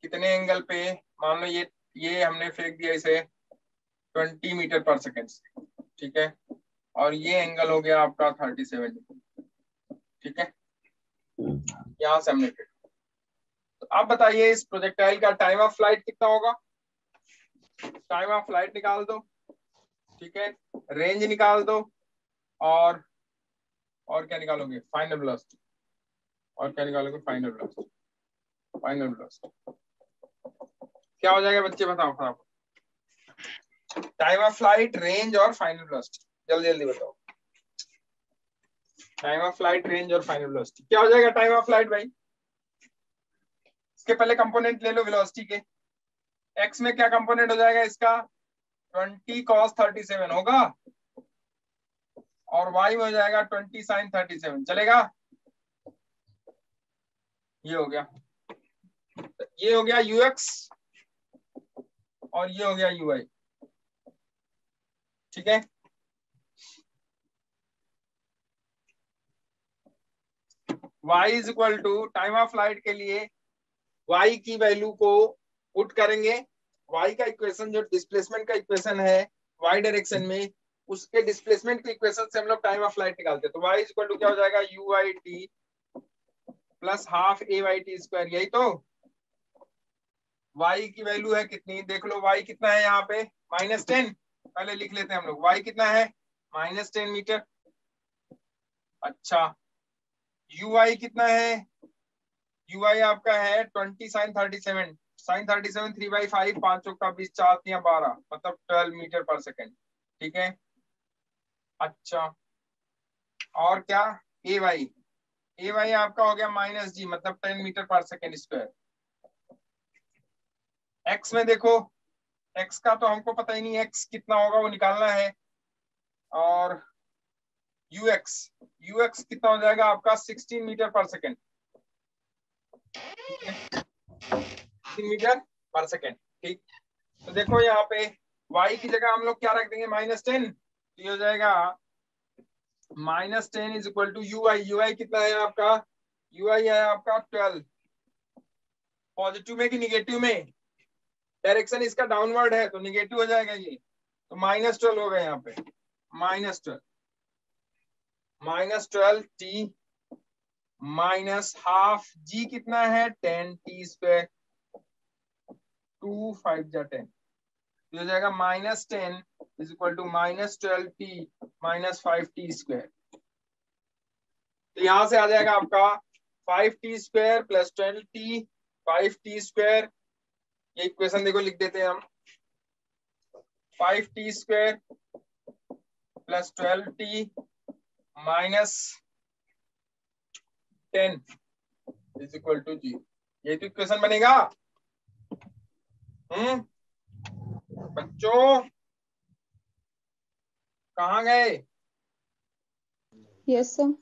कितने एंगल पे? मान लो ये ये हमने फेंक दिया इसे ट्वेंटी मीटर पर सेकेंड से, ठीक है? और ये एंगल हो गया आपका थर्टी सेवन डिग्री ठीक है? यहाँ से हमने फेंका। तो आप बताइए, इस प्रोजेक्टाइल का टाइम ऑफ़ फ़्लाइट कितना होगा? टाइम ऑफ़ फ़्लाइट निकाल दो, ठीक है? रेंज निकाल दो, और और क्या निकालोगे? फाइनल वेलोसिटी और क्या निकालोगे? फाइनल वेलोसिटी फाइनल वेलोसिटी क्या हो जाएगा बच्चे, बताओ फटाफट। टाइम ऑफ़ फ़्लाइट रेंज और फाइनल वेलोसिटी जल्दी जल्दी बताओ। टाइम ऑफ़ फ़्लाइट रेंज और फाइनल वेलोसिटी क्या हो जाएगा टाइम ऑफ़ फ़्लाइट भाई? इसके पहले कंपोनेंट ले लो वेलोसिटी के। एक्स में क्या कंपोनेंट हो जाएगा इसका? ट्वेंटी कॉस थर्टी सेवन होगा। और वाई में हो जाएगा ट्वेंटी साइन थर्टी सेवन चलेगा? ये हो गया। ये हो गया यूएक्स और ये हो गया यूआई ठीक है? Y is equal to time of flight के लिए y की वैल्यू को पुट करेंगे। y का इक्वेशन जो डिस्प्लेसमेंट का इक्वेशन है, y डायरेक्शन में, उसके डिस्प्लेसमेंट के इक्वेशन से हम लोग टाइम ऑफ़ फ़्लाइट निकालते तो y इक्वल टू क्या हो जाएगा? U Y T plus half A Y T square यही तो? y की वैल्यू है कितनी? देख लो, y कितना है यहाँ पे? माइनस टेन पहले लिख लेते हैं हम लोग। y कितना है? माइनस टेन मीटर अच्छा। यू आई कितना है? यू आई आपका है twenty sine thirty seven sine thirty seven three by five पाँचों का बीस चार या बारह मतलब ट्वेल्व मीटर पर सेकेंड ठीक है? अच्छा। और क्या? ए वाई ए वाई आपका हो गया माइनस जी मतलब ten metre per second square X में देखो एक्स का तो हमको पता ही नहीं एक्स कितना होगा, वो निकालना है। और यूएक्स यूएक्स कितना हो जाएगा आपका 16 metre per second metre per second, ठीक? तो देखो यहाँ पे y की जगह हम लोग क्या रख देंगे? Minus ten. ये हो जाएगा minus ten is equal to U Y U Y कितना है आपका? यू आई है आपका ट्वेल्व पॉजिटिव में कि निगेटिव में? डायरेक्शन इसका डाउनवर्ड है तो निगेटिव हो जाएगा ये। तो माइनस ट्वेल्व होगा यहाँ पे। Minus twelve minus twelve t minus half g कितना है? Ten t square two five जा टेन। हो जाएगा minus ten is equal to minus twelve t minus five t square. तो यहाँ से आ जाएगा आपका five t square plus twelve t five t square. ये इक्वेशन देखो लिख देते हैं हम। Five t square plus twelve t minus ten is equal to g. ये तो इक्वेशन बनेगा। हम्म बच्चों कहा गए? यस सर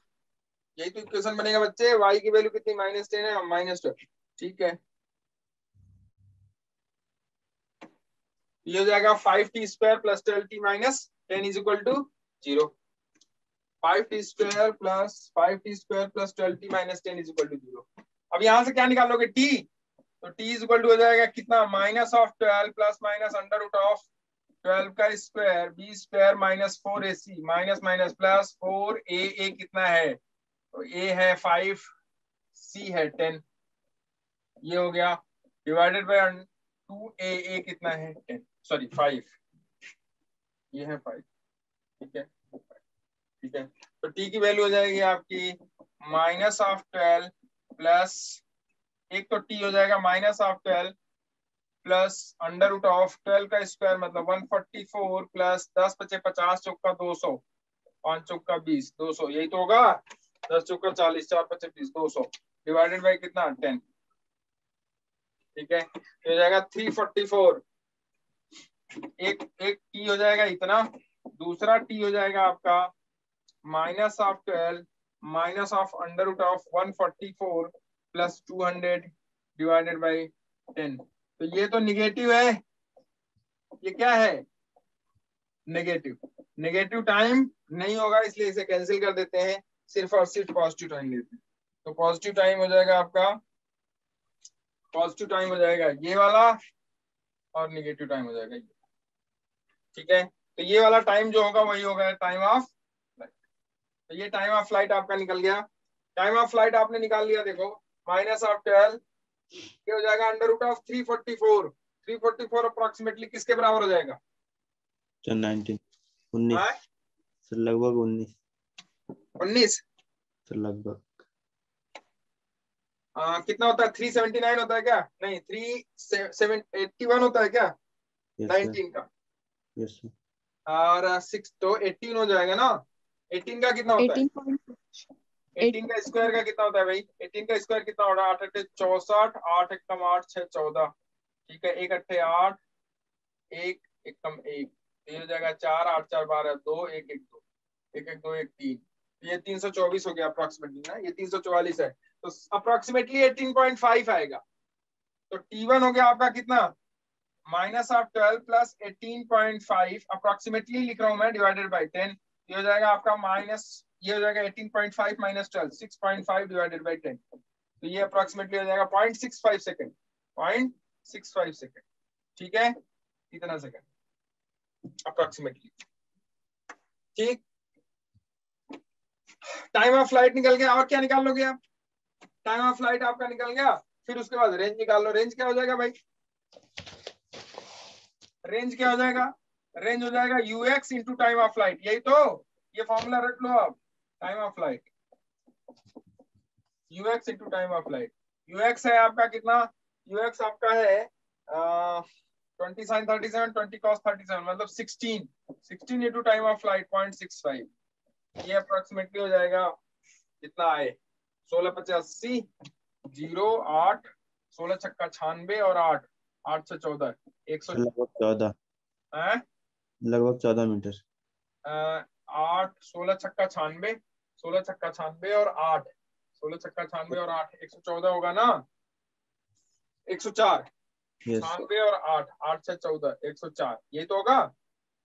यही तो इक्वेशन बनेगा बच्चे। Y की वैल्यू कितनी? माइनस टेन है। माइनस ट्वेल्व ठीक है। ये हो जाएगा five t square plus twelve t minus ten is equal to zero five t square plus five t square plus twelve t minus ten is अब यहाँ से क्या निकालोगे? टी तो टी इज़ इक्वल टू हो जाएगा कितना? Minus of twelve plus minus under root of twelve का square b square minus four a c minus minus plus कितना है? तो ए है फाइव सी है टेन ये हो गया डिवाइडेड बाय टू ए कितना है? टेन सॉरी फाइव ये है फाइव ठीक है? ठीक है? तो टी की वैल्यू हो जाएगी आपकी माइनस ऑफ़ ट्वेल्व प्लस एक तो टी हो जाएगा minus of twelve plus under root of twelve का स्क्वायर मतलब वन फोर्टी फोर प्लस दस पचे पचास चौका दो सौ, पाँच चौका बीस, दो सौ, यही तो होगा? दस चौका चालीस, चार पचे बीस, दो सौ डिवाइडेड बाई कितना? टेन ठीक है? तो हो जाएगा थ्री फोर्टी फोर एक एक टी हो जाएगा इतना, दूसरा टी हो जाएगा आपका minus of under root of one forty four plus two hundred divided by ten तो ये तो निगेटिव है। ये क्या है? नेगेटिव नेगेटिव टाइम नहीं होगा, इसलिए इसे कैंसिल कर देते हैं। सिर्फ़ और सिर्फ़ पॉजिटिव टाइम लेते हैं। तो पॉजिटिव टाइम हो जाएगा आपका। पॉजिटिव टाइम हो जाएगा ये वाला और निगेटिव टाइम हो जाएगा ये। ठीक है? तो ये वाला टाइम जो होगा, वही होगा टाइम ऑफ़ तो ये टाइम ऑफ़ फ़्लाइट आपका निकल गया। टाइम ऑफ़ फ़्लाइट आपने निकाल लिया देखो। माइनस ऑफ़ ट्वेल्व ये हो जाएगा under root of three forty four three forty four approximately किसके बराबर हो जाएगा? सर हाँ? लगभग उन्नीस। उन्नीस? सर लगभग। आ, कितना होता है? थ्री सेवेंटी नाइन होता है क्या? नहीं थ्री सेवन एट्टी वन होता है क्या? नाइनटीन का। यस सर और सिक्स तो एटीन हो जाएगा ना? एटीन का कितना होता है? एटीन का स्क्वायर का कितना होता है भाई? एटीन का स्क्वायर कितना होगा? आठ अट्ठे चौसठ आठ एक कम आठ छह चौदह। ठीक है एक अट्ठे आठ एक एक कम एक। तो ये हो जाएगा चार आठ चार बारह दो एक एक दो। एक एक दो एक तीन। तो ये तीन सौ चौबीस हो गया अप्रोक्सीमेटली ना? ये तीन सौ चौवालीस है। तो अप्रोक्सीमेटली एटीन पॉइंट फाइव आएगा। तो टी वन हो गया आपका कितना? Minus of twelve plus eighteen point five approximately लिख रहा हूँ मैं डिवाइडेड बाई टेन ये हो जाएगा आपका माइनस, ये हो जाएगा 18.5 minus twelve, six point five divided by ten. तो ये अप्रोक्सीमेटली हो जाएगा point six five second, point six five second. ठीक है? कितना सेकेंड। अप्रोक्सीमेटली ठीक? टाइम ऑफ़ फ़्लाइट निकल गया। और क्या निकाल लोगे आप? टाइम ऑफ़ फ़्लाइट आपका निकल गया। फिर उसके बाद रेंज निकाल लो। रेंज क्या हो जाएगा भाई? रेंज क्या हो जाएगा? रेंज हो जाएगा u x into time of flight यही तो ये फॉर्मूला रख लो आप. Time of flight u x into time of flight u x है आपका कितना? यूएक्स आपका है twenty sine thirty seven twenty cos thirty seven मतलब sixteen sixteen into time of flight point six five ये अप्रोक्सीमेटली हो जाएगा कितना आए? सोलह पचासी ज़ीरो आठ सोलह छक्का छानबे और आठ. आठ से चौदह. एक सौ चौदह. है? लगभग चौदह मीटर। आठ सोलह छक्का छानबे सोलह छक्का छानबे और आठ। सोलह छक्का छानबे और आठ एक सौ चौदह होगा ना? एक सौ चार। छानबे और आठ आठ से चौदह एक सौ चार। यही तो होगा?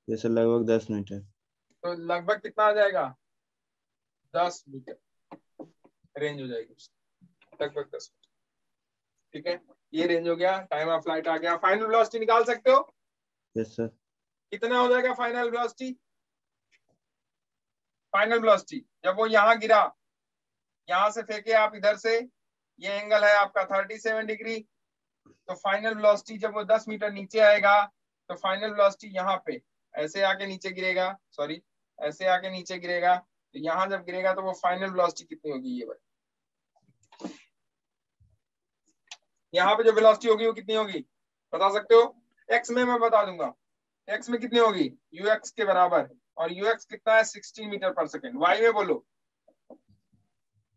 ये सर लगभग दस मीटर। तो लगभग कितना आ जाएगा? दस मीटर। रेंज हो जाएगी लगभग दस मीटर। ठीक है? ये रेंज हो गया टाइम ऑफ़ फ़्लाइट आ गया। फाइनल वेलोसिटी निकाल सकते हो? यस सर कितना हो जाएगा फाइनल वेलोसिटी फाइनल वेलोसिटी जब वो यहाँ गिरा, यहाँ से फेंके आप इधर से, ये एंगल है आपका 37 डिग्री तो फाइनल वेलोसिटी जब वो 10 मीटर नीचे आएगा तो फाइनल वेलोसिटी यहाँ पे, ऐसे आके नीचे गिरेगा सॉरी ऐसे आके नीचे गिरेगा तो यहाँ जब गिरेगा तो वो फाइनल वेलोसिटी कितनी होगी ये भाई यहाँ पे जो वेलोसिटी होगी वो कितनी होगी? बता सकते हो? एक्स में मैं बता दूँगा। एक्स में कितनी होगी? यू एक्स के बराबर। और यू एक्स कितना है? Sixteen metre per second. Y में बोलो।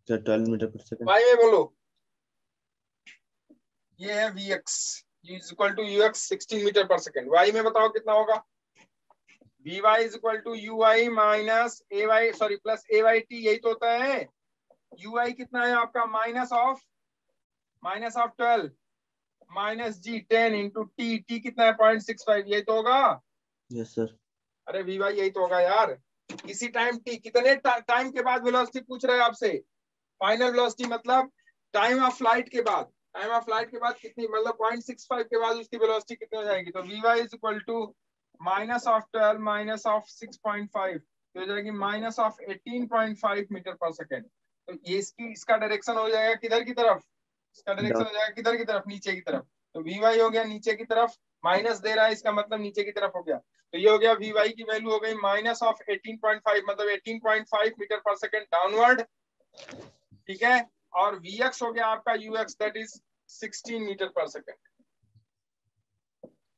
Twelve metre per second. Y में बोलो। ये है v x is equal to u x sixteen metre per second. Y में बताओ कितना होगा? V y is equal to u i minus a y sorry plus a y t यही तो होता है। यू आई कितना है आपका? Minus of minus of twelve minus g ten into t t कितना है? पॉइंट सिक्स फाइव यही तो होगा? यस सर अरे वी वाई यही तो होगा यार। किसी टाइम टी कितने टाइम के बाद वेलोसिटी पूछ रहे हैं आपसे? फाइनल वेलोसिटी मतलब टाइम ऑफ़ फ़्लाइट के बाद। टाइम ऑफ़ फ़्लाइट के बाद कितनी मतलब पॉइंट सिक्स फाइव के बाद उसकी वेलोसिटी कितनी हो जाएगी? तो v y is equal to minus of twelve minus of six point five. तो हो जाएगी minus of eighteen point five metre per second. तो ये इसकी इसका डायरेक्शन हो जाएगा किधर की तरफ़? इसका डायरेक्शन हो। जाएगा किधर की तरफ़? नीचे की तरफ़। तो वी वाई हो गया नीचे की तरफ़ माइनस दे रहा है इसका मतलब नीचे की तरफ़ हो गया। तो ये हो गया वी वाई की वैल्यू हो गई माइनस ऑफ़ 18.5 मतलब 18.5 मीटर पर सेकेंड डाउनवर्ड ठीक है? और वी एक्स हो गया आपका u x that is 16 metre per second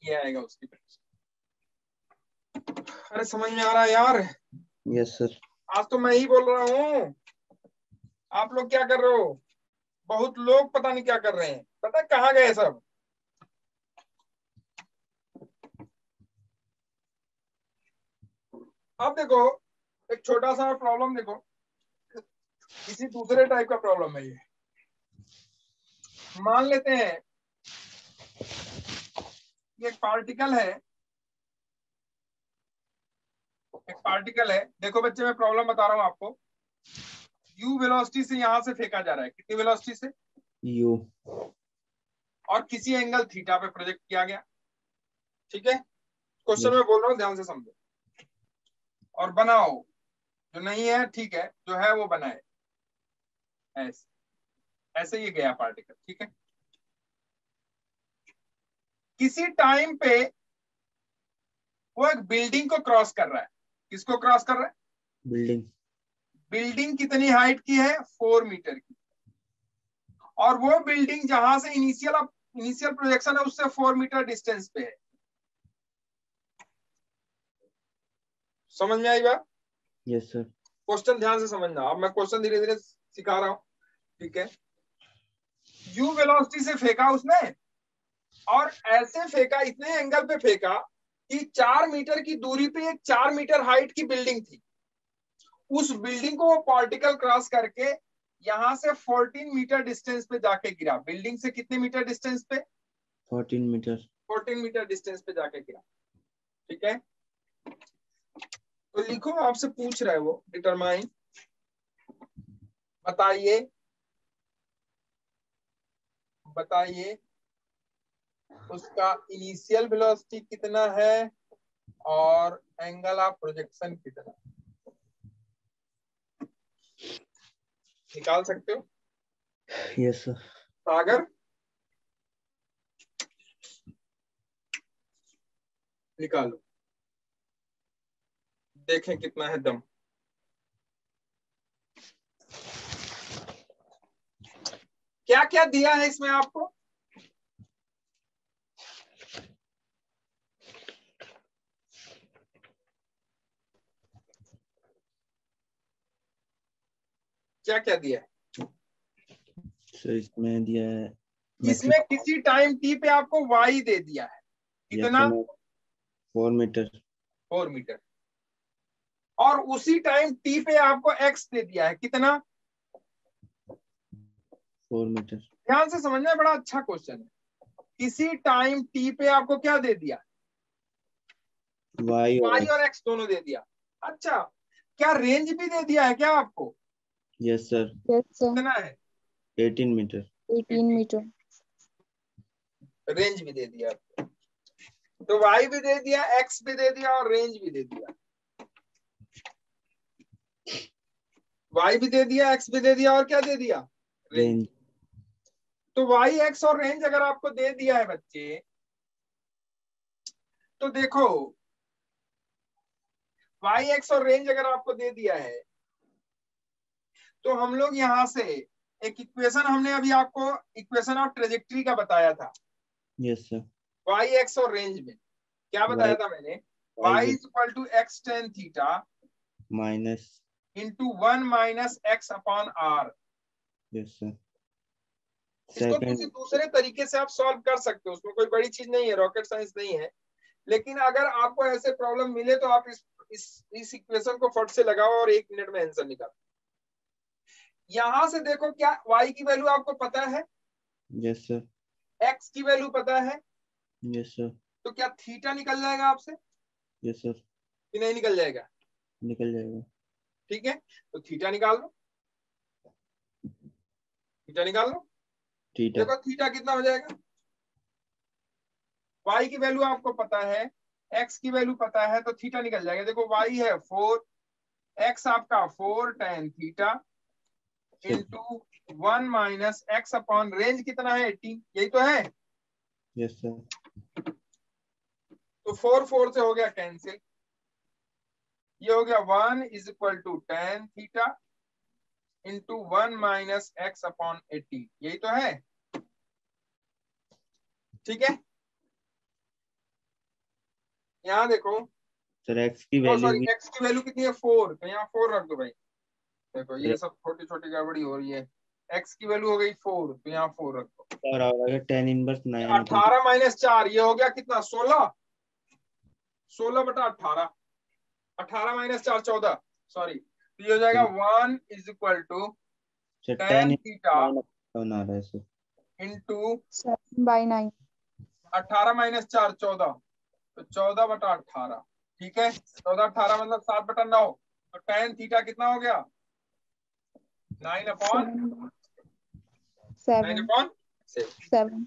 ये आएगा उसकी अरे समझ में आ रहा है यार? यस सर आज तो मैं ही बोल रहा हूँ। आप लोग क्या कर रहे हो? बहुत लोग पता नहीं क्या कर रहे हैं। पता कहाँ गए सब? अब देखो, एक छोटा सा प्रॉब्लम देखो। किसी दूसरे टाइप का प्रॉब्लम है ये। मान लेते हैं, ये एक पार्टिकल है। एक पार्टिकल है। देखो बच्चे, मैं प्रॉब्लम बता रहा हूँ आपको। यू वेलोसिटी से यहाँ से फेंका जा रहा है। कितनी वेलोसिटी से? यू और किसी एंगल थीटा पे प्रोजेक्ट किया गया। ठीक है? क्वेश्चन में बोल रहा हूँ ध्यान से समझो। और बनाओ। जो नहीं है ठीक है। जो है वो बनाए। ऐसे ऐसे ये गया पार्टिकल ठीक है? किसी टाइम पे वो एक बिल्डिंग को क्रॉस कर रहा है। किसको क्रॉस कर रहा है? बिल्डिंग बिल्डिंग कितनी हाइट की है? फोर मीटर की। और वो बिल्डिंग जहाँ से इनिशियल इनिशियल प्रोजेक्शन है उससे फोर मीटर डिस्टेंस पे है। समझ में आई बात? यस सर क्वेश्चन ध्यान से समझना। अब मैं क्वेश्चन धीरे धीरे सिखा रहा हूँ। ठीक है? यू वेलोसिटी से फेंका उसने। और ऐसे फेंका इतने एंगल पे फेंका कि चार मीटर की दूरी पे एक चार मीटर हाइट की बिल्डिंग थी। उस बिल्डिंग को वो पार्टिकल क्रॉस करके यहाँ से 14 मीटर डिस्टेंस पे जाके गिरा। बिल्डिंग से कितने मीटर डिस्टेंस पे? फोर्टीन मीटर 14 मीटर डिस्टेंस पे जाके गिरा। ठीक है? तो लिखो आपसे पूछ रहा है वो डिटरमाइन बताइए। बताइए उसका इनिशियल वेलोसिटी कितना है और एंगल ऑफ़ प्रोजेक्शन कितना निकाल सकते हो? Yes sir Sagar? निकालो। देखें कितना है दम। क्या क्या दिया है इसमें आपको? क्या क्या दिया? है सर इसमें दिया है। इसमें किसी टाइम टी पे आपको वाई दे दिया है। कितना? फोर मीटर फोर मीटर और उसी टाइम टी पे आपको एक्स दे दिया है। कितना? फोर मीटर ध्यान से समझना बड़ा अच्छा क्वेश्चन है। किसी टाइम टी पे आपको क्या दे दिया? वाई और वाई और एक्स दोनों दे दिया। अच्छा क्या रेंज भी दे दिया है क्या आपको? Yes sir yes sir eighteen metre 18 metre range भी दे दिया आपको। तो वाई भी दे दिया एक्स भी दे दिया और रेंज भी दे दिया। वाई भी दे दिया एक्स भी दे दिया और क्या दे दिया? रेंज रेंज तो वाई एक्स और रेंज अगर आपको दे दिया है बच्चे तो देखो वाई एक्स और रेंज अगर आपको दे दिया है तो हम लोग यहाँ से एक इक्वेशन हमने अभी आपको इक्वेशन ऑफ़ ट्रेजेक्ट्री का बताया था। यस सर वाई एक्स और रेंज में। क्या बताया था मैंने? Y is equal to x tan theta minus into one minus x upon R yes sir इसको किसी दूसरे तरीके से आप सॉल्व कर सकते हो। उसमें कोई बड़ी चीज़ नहीं है रॉकेट साइंस नहीं है। लेकिन अगर आपको ऐसे प्रॉब्लम मिले तो आप इस इस इस इक्वेशन को फट से लगाओ और एक मिनट में आंसर निकालो। यहाँ से देखो क्या y की वैल्यू आपको पता है? यस सर x की वैल्यू पता है? यस सर तो क्या थीटा निकल जाएगा आपसे? यस सर कि नहीं निकल जाएगा? निकल जाएगा। ठीक है तो थीटा निकाल लो। थीटा निकाल लो। है देखो थीटा कितना हो जाएगा? Y की वैल्यू आपको पता है x की वैल्यू पता है तो थीटा निकल जाएगा। देखो y है फोर x आपका four tan theta into one minus x upon range कितना है? एटीन यही तो है? यस सर तो फोर फोर से हो गया कैंसिल ये हो गया one is equal to tan theta into one minus x upon eighteen यही तो है? ठीक है? यहाँ देखो। सर एक्स की वैल्यू सॉरी एक्स की वैल्यू कितनी है? फोर तो यहाँ फोर रख दो भाई। देखो ये सब छोटी छोटी गड़बड़ी हो रही है। एक्स की वैल्यू हो गई फोर तो यहाँ फोर रख। दो और आएगा टेन इनवर्स नाइन अठारह माइनस चार ये हो गया कितना? सोलह। सोलह बटा अठारह। अठारह माइनस चार चौदह। सॉरी तो ये हो जाएगा one is equal to tan theta into by nine अठारह माइनस चार चौदह। तो चौदह बटा अठारह। ठीक है? चौदह अठारह मतलब सात बटा नौ। तो टेन थीटा कितना हो गया? Nine upon nine seven upon seven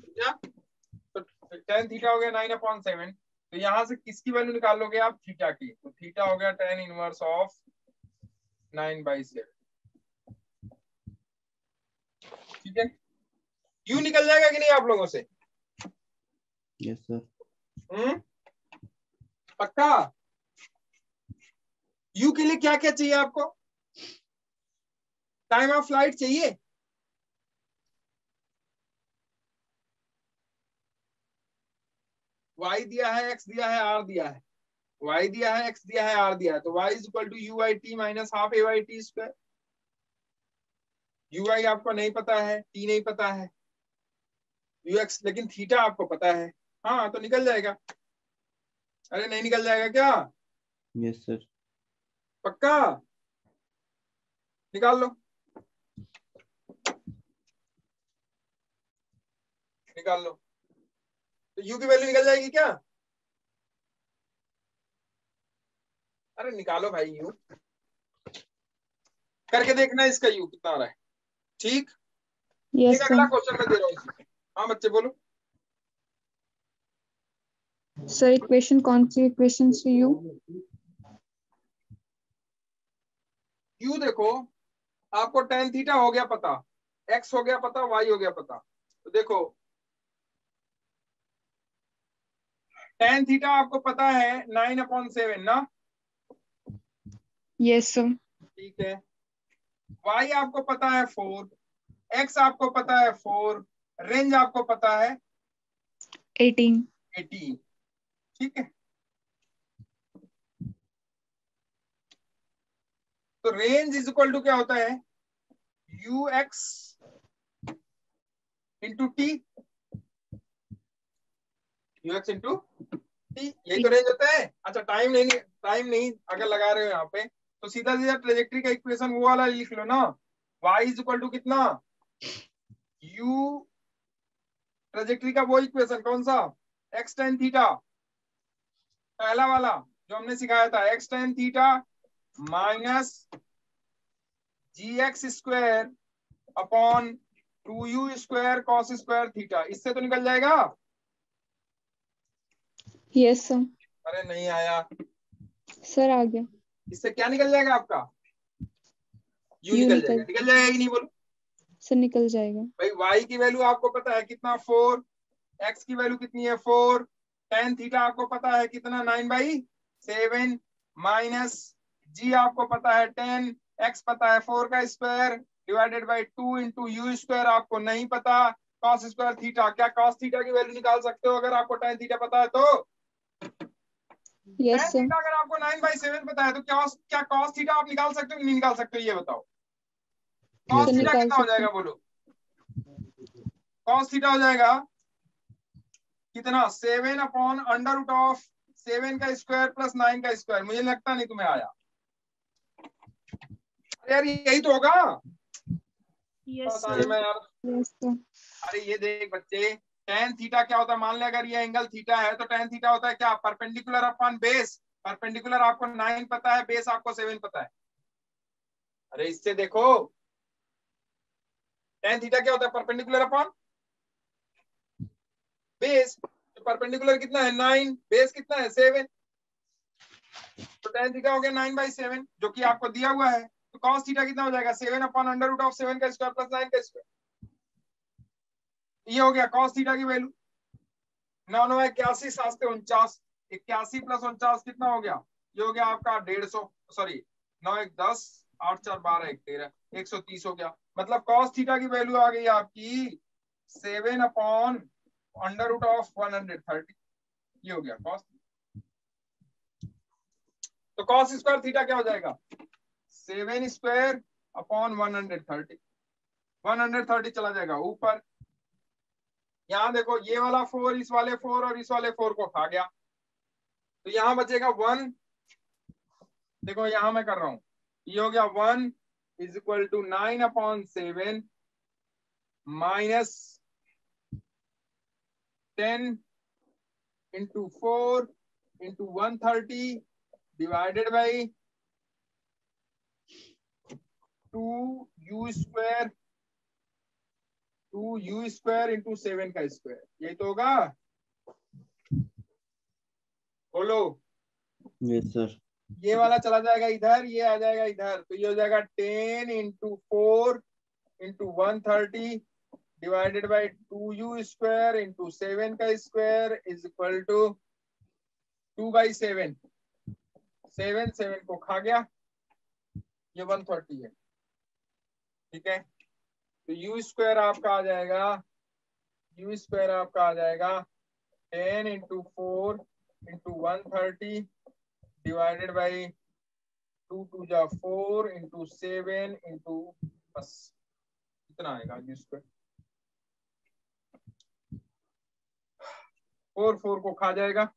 तो टेन थीटा हो गया नाइन अपॉन सेवन तो यहाँ से किसकी वैल्यू निकाल लोगे आप? थीटा की। तो थीटा हो गया tan inverse of nine by seven ठीक है? यू निकल जाएगा कि नहीं आप लोगों से? Yes sir hmm? पक्का? यू के लिए क्या क्या चाहिए आपको? टाइम ऑफ़ फ़्लाइट चाहिए? Y दिया है x दिया है r दिया है। Y दिया है x दिया है r दिया है। तो y is equal to u i t minus half a y t square u i आपको नहीं पता है t नहीं पता है। यू एक्स लेकिन थीटा आपको पता है। हाँ तो निकल जाएगा। अरे नहीं निकल जाएगा क्या? यस सर पक्का? निकाल लो। निकाल लो। तो यू की वैल्यू निकल जाएगी क्या? अरे निकालो भाई यू करके देखना इसका यू कितना आ रहा है। ठीक? एक अगला क्वेश्चन मैं दे रहा हूँ। हाँ बच्चे बोलो। सर इक्वेशन कौन सी इक्वेशन से यू यू देखो आपको टेन थीटा हो गया पता एक्स हो गया पता वाई हो गया पता। तो देखो टेन थीटा आपको पता है नाइन अपॉन सेवन ना? यस सर ठीक है। वाई आपको पता है फोर एक्स आपको पता है फोर रेंज आपको पता है एटीन एटीन ठीक है? तो रेंज इज़ इक्वल टू क्या होता है? U x into t u x into t यही तो रेंज होता है। अच्छा टाइम नहीं टाइम नहीं अगर लगा रहे हो यहाँ पे तो सीधा सीधा ट्रेजेक्ट्री का इक्वेशन वो वाला लिख लो ना। Y इज़ इक्वल टू कितना? U ट्रेजेक्ट्री का वो इक्वेशन कौन सा? X टेन थीटा पहला वाला जो हमने सिखाया था x tan theta minus g x square upon two u square cos square theta इससे तो निकल जाएगा? यस सर अरे नहीं आया। सर आ गया। इससे क्या निकल जाएगा आपका? यू निकल निकल- जाएगा। निकल जाएगा कि नहीं बोलो? सर निकल जाएगा। भाई y की वैल्यू आपको पता है कितना? फोर x की वैल्यू कितनी है? फोर टेन थीटा आपको पता है कितना? Nine by seven minus g आपको पता है टेन x पता है फोर का square divided by two into u square आपको नहीं पता। कॉस स्क्वायर थीटा क्या कॉस थीटा की वैल्यू निकाल सकते हो अगर आपको टेन थीटा पता है तो? यस टेन सर थीटा अगर आपको नाइन बाई सेवन पता है तो क्या क्या कॉस थीटा आप निकाल सकते हो? नहीं निकाल सकते हो ये बताओ। कॉस थीटा कितना हो जाएगा बोलो? कॉस थीटा हो जाएगा कितना? Seven upon under root of seven का स्क्वायर प्लस नाइन का स्क्वायर मुझे लगता नहीं तुम्हें आया। अरे यार यही तो होगा। यस पता नहीं मैं यार। यस अरे ये देख बच्चे टेन थीटा क्या होता है? मान ले अगर ये एंगल थीटा है तो टेन थीटा होता है क्या? परपेंडिकुलर अपॉन बेस परपेंडिकुलर आपको नाइन पता है बेस आपको सेवन पता है। अरे इससे देखो। टेन थीटा क्या होता है? परपेंडिकुलर अपॉन बेस तो परपेंडिकुलर कितना है? नाइन बेस कितना है? सेवन तो टेन थीटा हो गया नाइन बाई सेवन जो कि आपको दिया हुआ है। तो कॉस थीटा कितना हो जाएगा? Seven upon under root of seven का स्क्वायर प्लस नाइन का स्क्वायर ये हो गया कॉस थीटा की वैल्यू नौ नौ इक्यासी सात उनचास, इक्यासी प्लस उनचास कितना हो गया? ये हो गया आपका डेढ़ सौ सॉरी नौ एक दस, आठ चार बारह एक तेरह, एक सौ तीस हो गया। मतलब कॉस थीटा की वैल्यू आ गई आपकी seven upon under root of one hundred thirty ये हो गया कॉस तो कॉस स्क्वायर थीटा क्या हो जाएगा? Seven square upon one hundred thirty one hundred thirty चला जाएगा ऊपर यहाँ देखो, ये वाला फोर इस वाले फोर और इस वाले फोर को खा गया। तो यहाँ बचेगा वन देखो, यहाँ मैं कर रहा हूँ। ये हो गया one is equal to nine upon seven minus ten into four into one thirty divided by two u square two u square into seven का स्क्वायर। यही तो होगा? बोलो। यस सर ये वाला चला जाएगा इधर ये आ जाएगा इधर। तो ये हो जाएगा ten into four into one thirty divided by two u square into seven का square is equal to two by seven. Seven seven को खा गया। ये वन थर्टी है। ठीक है? तो यू स्क्वायर आपका आ जाएगा यू स्क्वायर आपका आ जाएगा ten into four into one thirty divided by two two जा फोर इंटू सेवन इंटू बस इतना आएगा यू स्क्वायर फोर फोर को खा जाएगा।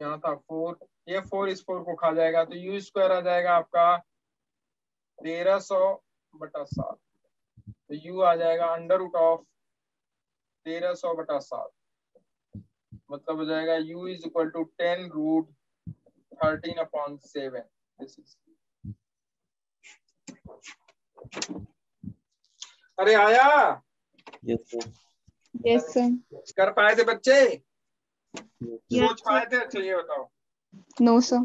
यहाँ था फोर ये फोर इस फोर को खा जाएगा तो यू स्क्वायर आ जाएगा आपका तेरह सौ बटा सात। तो यू आ जाएगा अंडर रूट ऑफ़ तेरह सौ बटा सात। मतलब हो जाएगा u is equal to ten root thirteen upon seven this is अरे आया। यस सर यस सर कर पाए थे बच्चे? Yes, सोच पाए थे? अच्छा ये बताओ। नो no, सर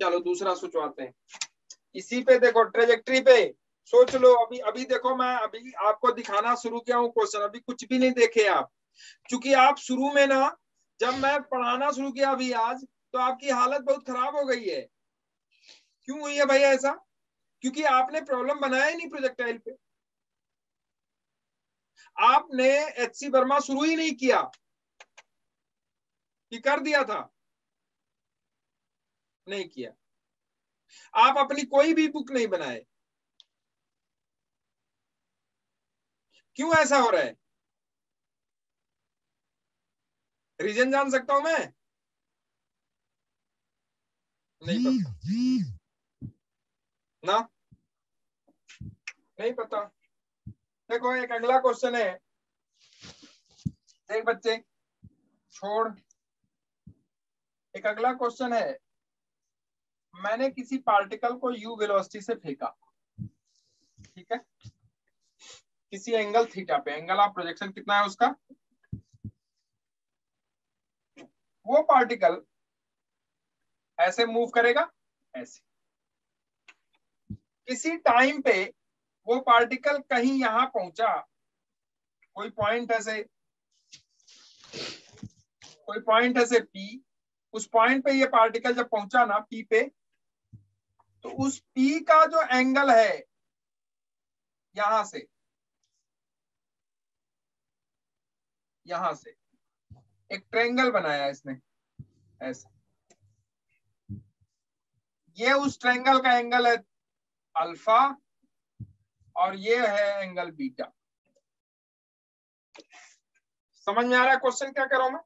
चलो दूसरा सोचवाते हैं। इसी पे देखो ट्रेजेक्ट्री पे। सोच लो, अभी अभी देखो मैं, अभी आपको दिखाना शुरू किया हूँ क्वेश्चन अभी कुछ भी नहीं देखे आप। क्योंकि आप शुरू में ना, जब मैं पढ़ाना शुरू किया अभी आज तो आपकी हालत बहुत खराब हो गई है। क्यों हुई है भैया ऐसा? क्योंकि आपने प्रॉब्लम बनाया ही नहीं प्रोजेक्टाइल पे। आपने एच सी वर्मा शुरू ही नहीं किया। कि कर दिया था। नहीं किया। आप अपनी कोई भी बुक नहीं बनाए। क्यों ऐसा हो रहा है? रीजन जान सकता हूँ मैं? नहीं पता। ना? नहीं पता। देखो एक अगला क्वेश्चन है। देख बच्चे छोड़। एक अगला क्वेश्चन है। मैंने किसी पार्टिकल को यू वेलोसिटी से फेंका। ठीक है? किसी एंगल थीटा पे। एंगल ऑफ़ प्रोजेक्शन कितना है उसका? वो पार्टिकल ऐसे मूव करेगा, ऐसे। किसी टाइम पे वो पार्टिकल कहीं यहाँ पहुँचा, कोई पॉइंट ऐसे, कोई पॉइंट ऐसे पी उस पॉइंट पे ये पार्टिकल जब पहुँचा ना पी पे तो उस पी का जो एंगल है यहाँ से यहाँ से एक ट्रेंगल बनाया इसने ऐसा। ये उस ट्रेंगल का एंगल है अल्फ़ा और ये है एंगल बीटा समझ में आ रहा है क्वेश्चन क्या करो मैं?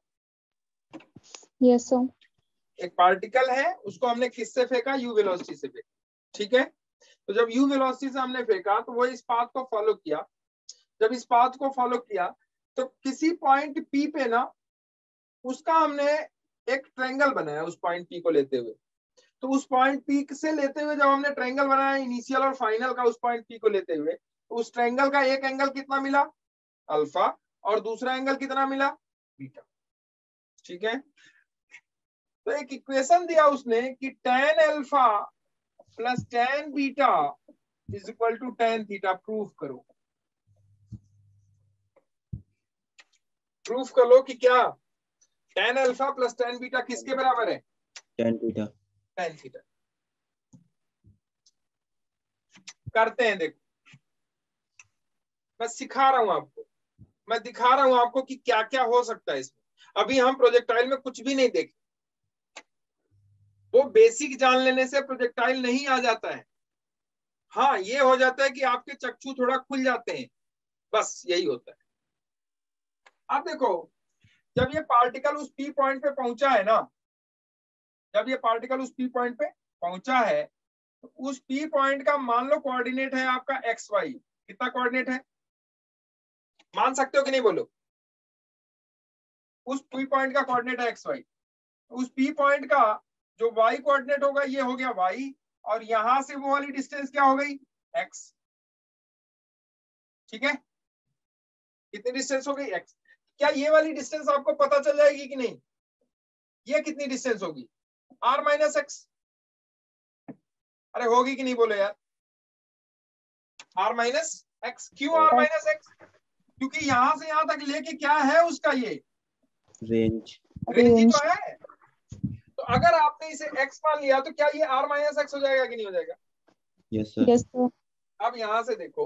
यस yes, सर एक पार्टिकल है, उसको हमने किससे फेंका? यू वेलोसिटी से फेंका। ठीक है? तो जब यू वेलोसिटी से हमने फेंका तो वो इस पाथ को फॉलो किया। जब इस पाथ को फॉलो किया तो किसी पॉइंट पी पे ना, उसका हमने एक ट्रायंगल बनाया उस पॉइंट पी को लेते हुए। तो उस पॉइंट पी से लेते हुए जब हमने ट्रायंगल बनाया इनिशियल और फाइनल का उस पॉइंट पी को लेते हुए तो उस ट्रायंगल का एक एंगल कितना मिला? अल्फ़ा और दूसरा एंगल कितना मिला? बीटा ठीक है? तो एक इक्वेशन दिया उसने कि tan alpha plus tan beta is equal to tan theta proof करो। प्रूफ कर लो कि क्या? Tan alpha plus tan beta किसके बराबर है? टेन बीटा टेन थीटा करते हैं देखो। मैं सिखा रहा हूँ आपको। मैं दिखा रहा हूँ आपको कि क्या क्या हो सकता है इसमें। अभी हम प्रोजेक्टाइल में कुछ भी नहीं देखे। वो बेसिक जान लेने से प्रोजेक्टाइल नहीं आ जाता है। हाँ ये हो जाता है कि आपके चक्षु थोड़ा खुल जाते हैं। बस, यही होता है। अब देखो, जब ये पार्टिकल उस पी पॉइंट पे पहुँचा है ना, जब ये पार्टिकल उस पी पॉइंट पे पहुँचा है तो उस पी पॉइंट का मान लो कोऑर्डिनेट है आपका एक्स वाई कितना कोऑर्डिनेट है? मान सकते हो कि नहीं बोलो? उस पी पॉइंट का कोऑर्डिनेट है एक्स वाई उस पी पॉइंट का जो वाई कोऑर्डिनेट होगा ये हो गया वाई और यहाँ से वो वाली डिस्टेंस क्या हो गई? एक्स ठीक है? कितनी डिस्टेंस हो गई? एक्स क्या ये वाली डिस्टेंस आपको पता चल जाएगी कि नहीं? ये कितनी डिस्टेंस होगी? आर माइनस एक्स अरे होगी कि नहीं बोलो यार? आर माइनस एक्स क्यों आर माइनस एक्स क्योंकि यहाँ से यहाँ तक लेके क्या है उसका ये? रेंज रेंज ही तो है। तो अगर आपने इसे x मान लिया तो क्या ये r माइनस एक्स हो जाएगा कि नहीं हो जाएगा? यस सर यस सर अब यहाँ से देखो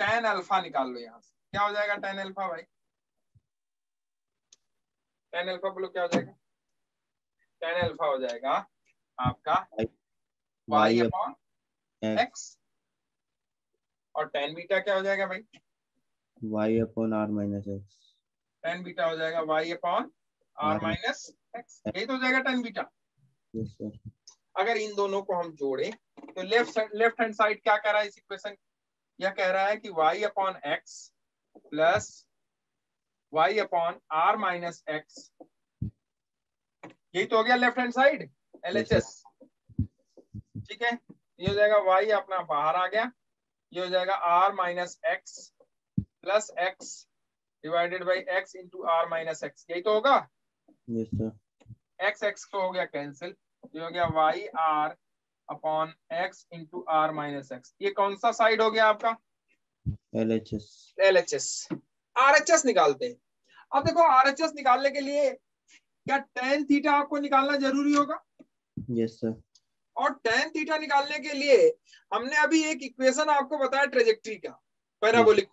टेन अल्फ़ा निकाल लो यहाँ से। क्या हो जाएगा टेन अल्फ़ा भाई? टेन अल्फ़ा बोलो क्या हो जाएगा? टेन अल्फ़ा हो जाएगा आपका y वाई अपॉन x. और टेन बीटा क्या हो जाएगा भाई? Y upon R minus x tan beta हो जाएगा y upon R minus x यही तो हो जाएगा टेन बीटा अगर इन दोनों को हम जोड़े तो लेफ़्ट लेफ़्ट हैंड साइड क्या कह रहा है इस इक्वेशन यह कह रहा है कि y upon x plus y upon r minus x यही तो हो गया left hand side L H S ठीक है? ये हो जाएगा वाई अपना बाहर आ गया। ये हो जाएगा r minus x plus x divided by x into r minus x यही तो होगा? X x तो हो गया कैंसिल ये हो गया y r upon x into r minus x ये कौन सा साइड हो गया आपका? L H S L H S R H S निकालते हैं। अब देखो आर एच एस निकालने के लिए क्या टेन थीटा आपको निकालना ज़रूरी होगा? यस सर और टेन थीटा निकालने के लिए हमने अभी एक इक्वेशन आपको बताया ट्रेजेक्ट्री का पैराबोलिक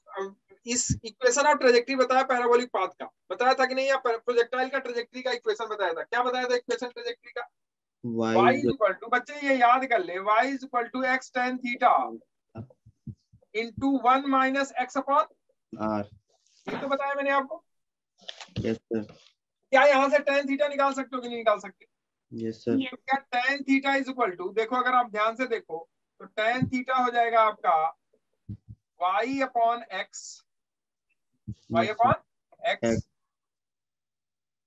इस इक्वेशन और ट्रेजेक्ट्री बताया पैराबोलिक पाथ का। बताया था कि नहीं या प्रोजेक्टाइल का ट्रेजेक्ट्री का इक्वेशन बताया था? क्या बताया था इक्वेशन ट्रेजेक्ट्री का? Y इक्वल टू बच्चे ये याद कर ले y is equal to x tan theta into 1 minus x upon r ये तो बताया मैंने आपको। यस सर क्या यहाँ से tan थीटा निकाल सकते हो कि नहीं निकाल सकते? यस सर क्या tan theta is equal to देखो अगर आप ध्यान से देखो तो tan थीटा हो जाएगा आपका y upon x y upon.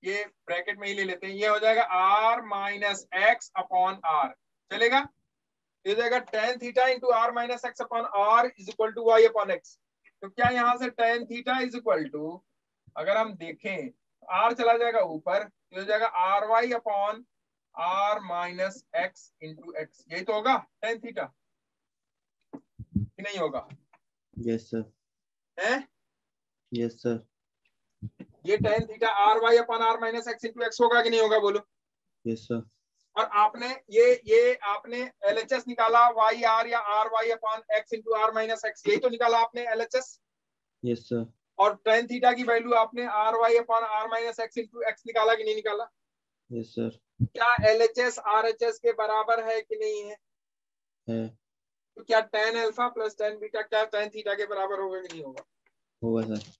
ये ब्रैकेट में ही ले लेते हैं। ये हो जाएगा r minus x upon r चलेगा? ये हो जाएगा tan theta into r minus x upon r is equal to y upon x तो क्या यहाँ से tan theta is equal to अगर हम देखें r चला जाएगा ऊपर ये हो जाएगा r y upon r minus x into x यही तो होगा tan थीटा नहीं होगा? यस सर है? यस सर ये tan theta r y upon r minus x into x होगा कि नहीं होगा बोलो? यस सर और आपने ये ये आपने एल एच एस निकाला वाई आर या r y upon x into r minus x यही तो निकाला आपने L H S yes sir और टेन थीटा की वैल्यू आपने r y upon r minus x into x निकाला कि नहीं निकाला? यस सर क्या L H S R H S के बराबर है कि नहीं है? है। तो क्या tan alpha plus tan beta क्या टेन थीटा के बराबर होगा कि नहीं होगा? होगा सर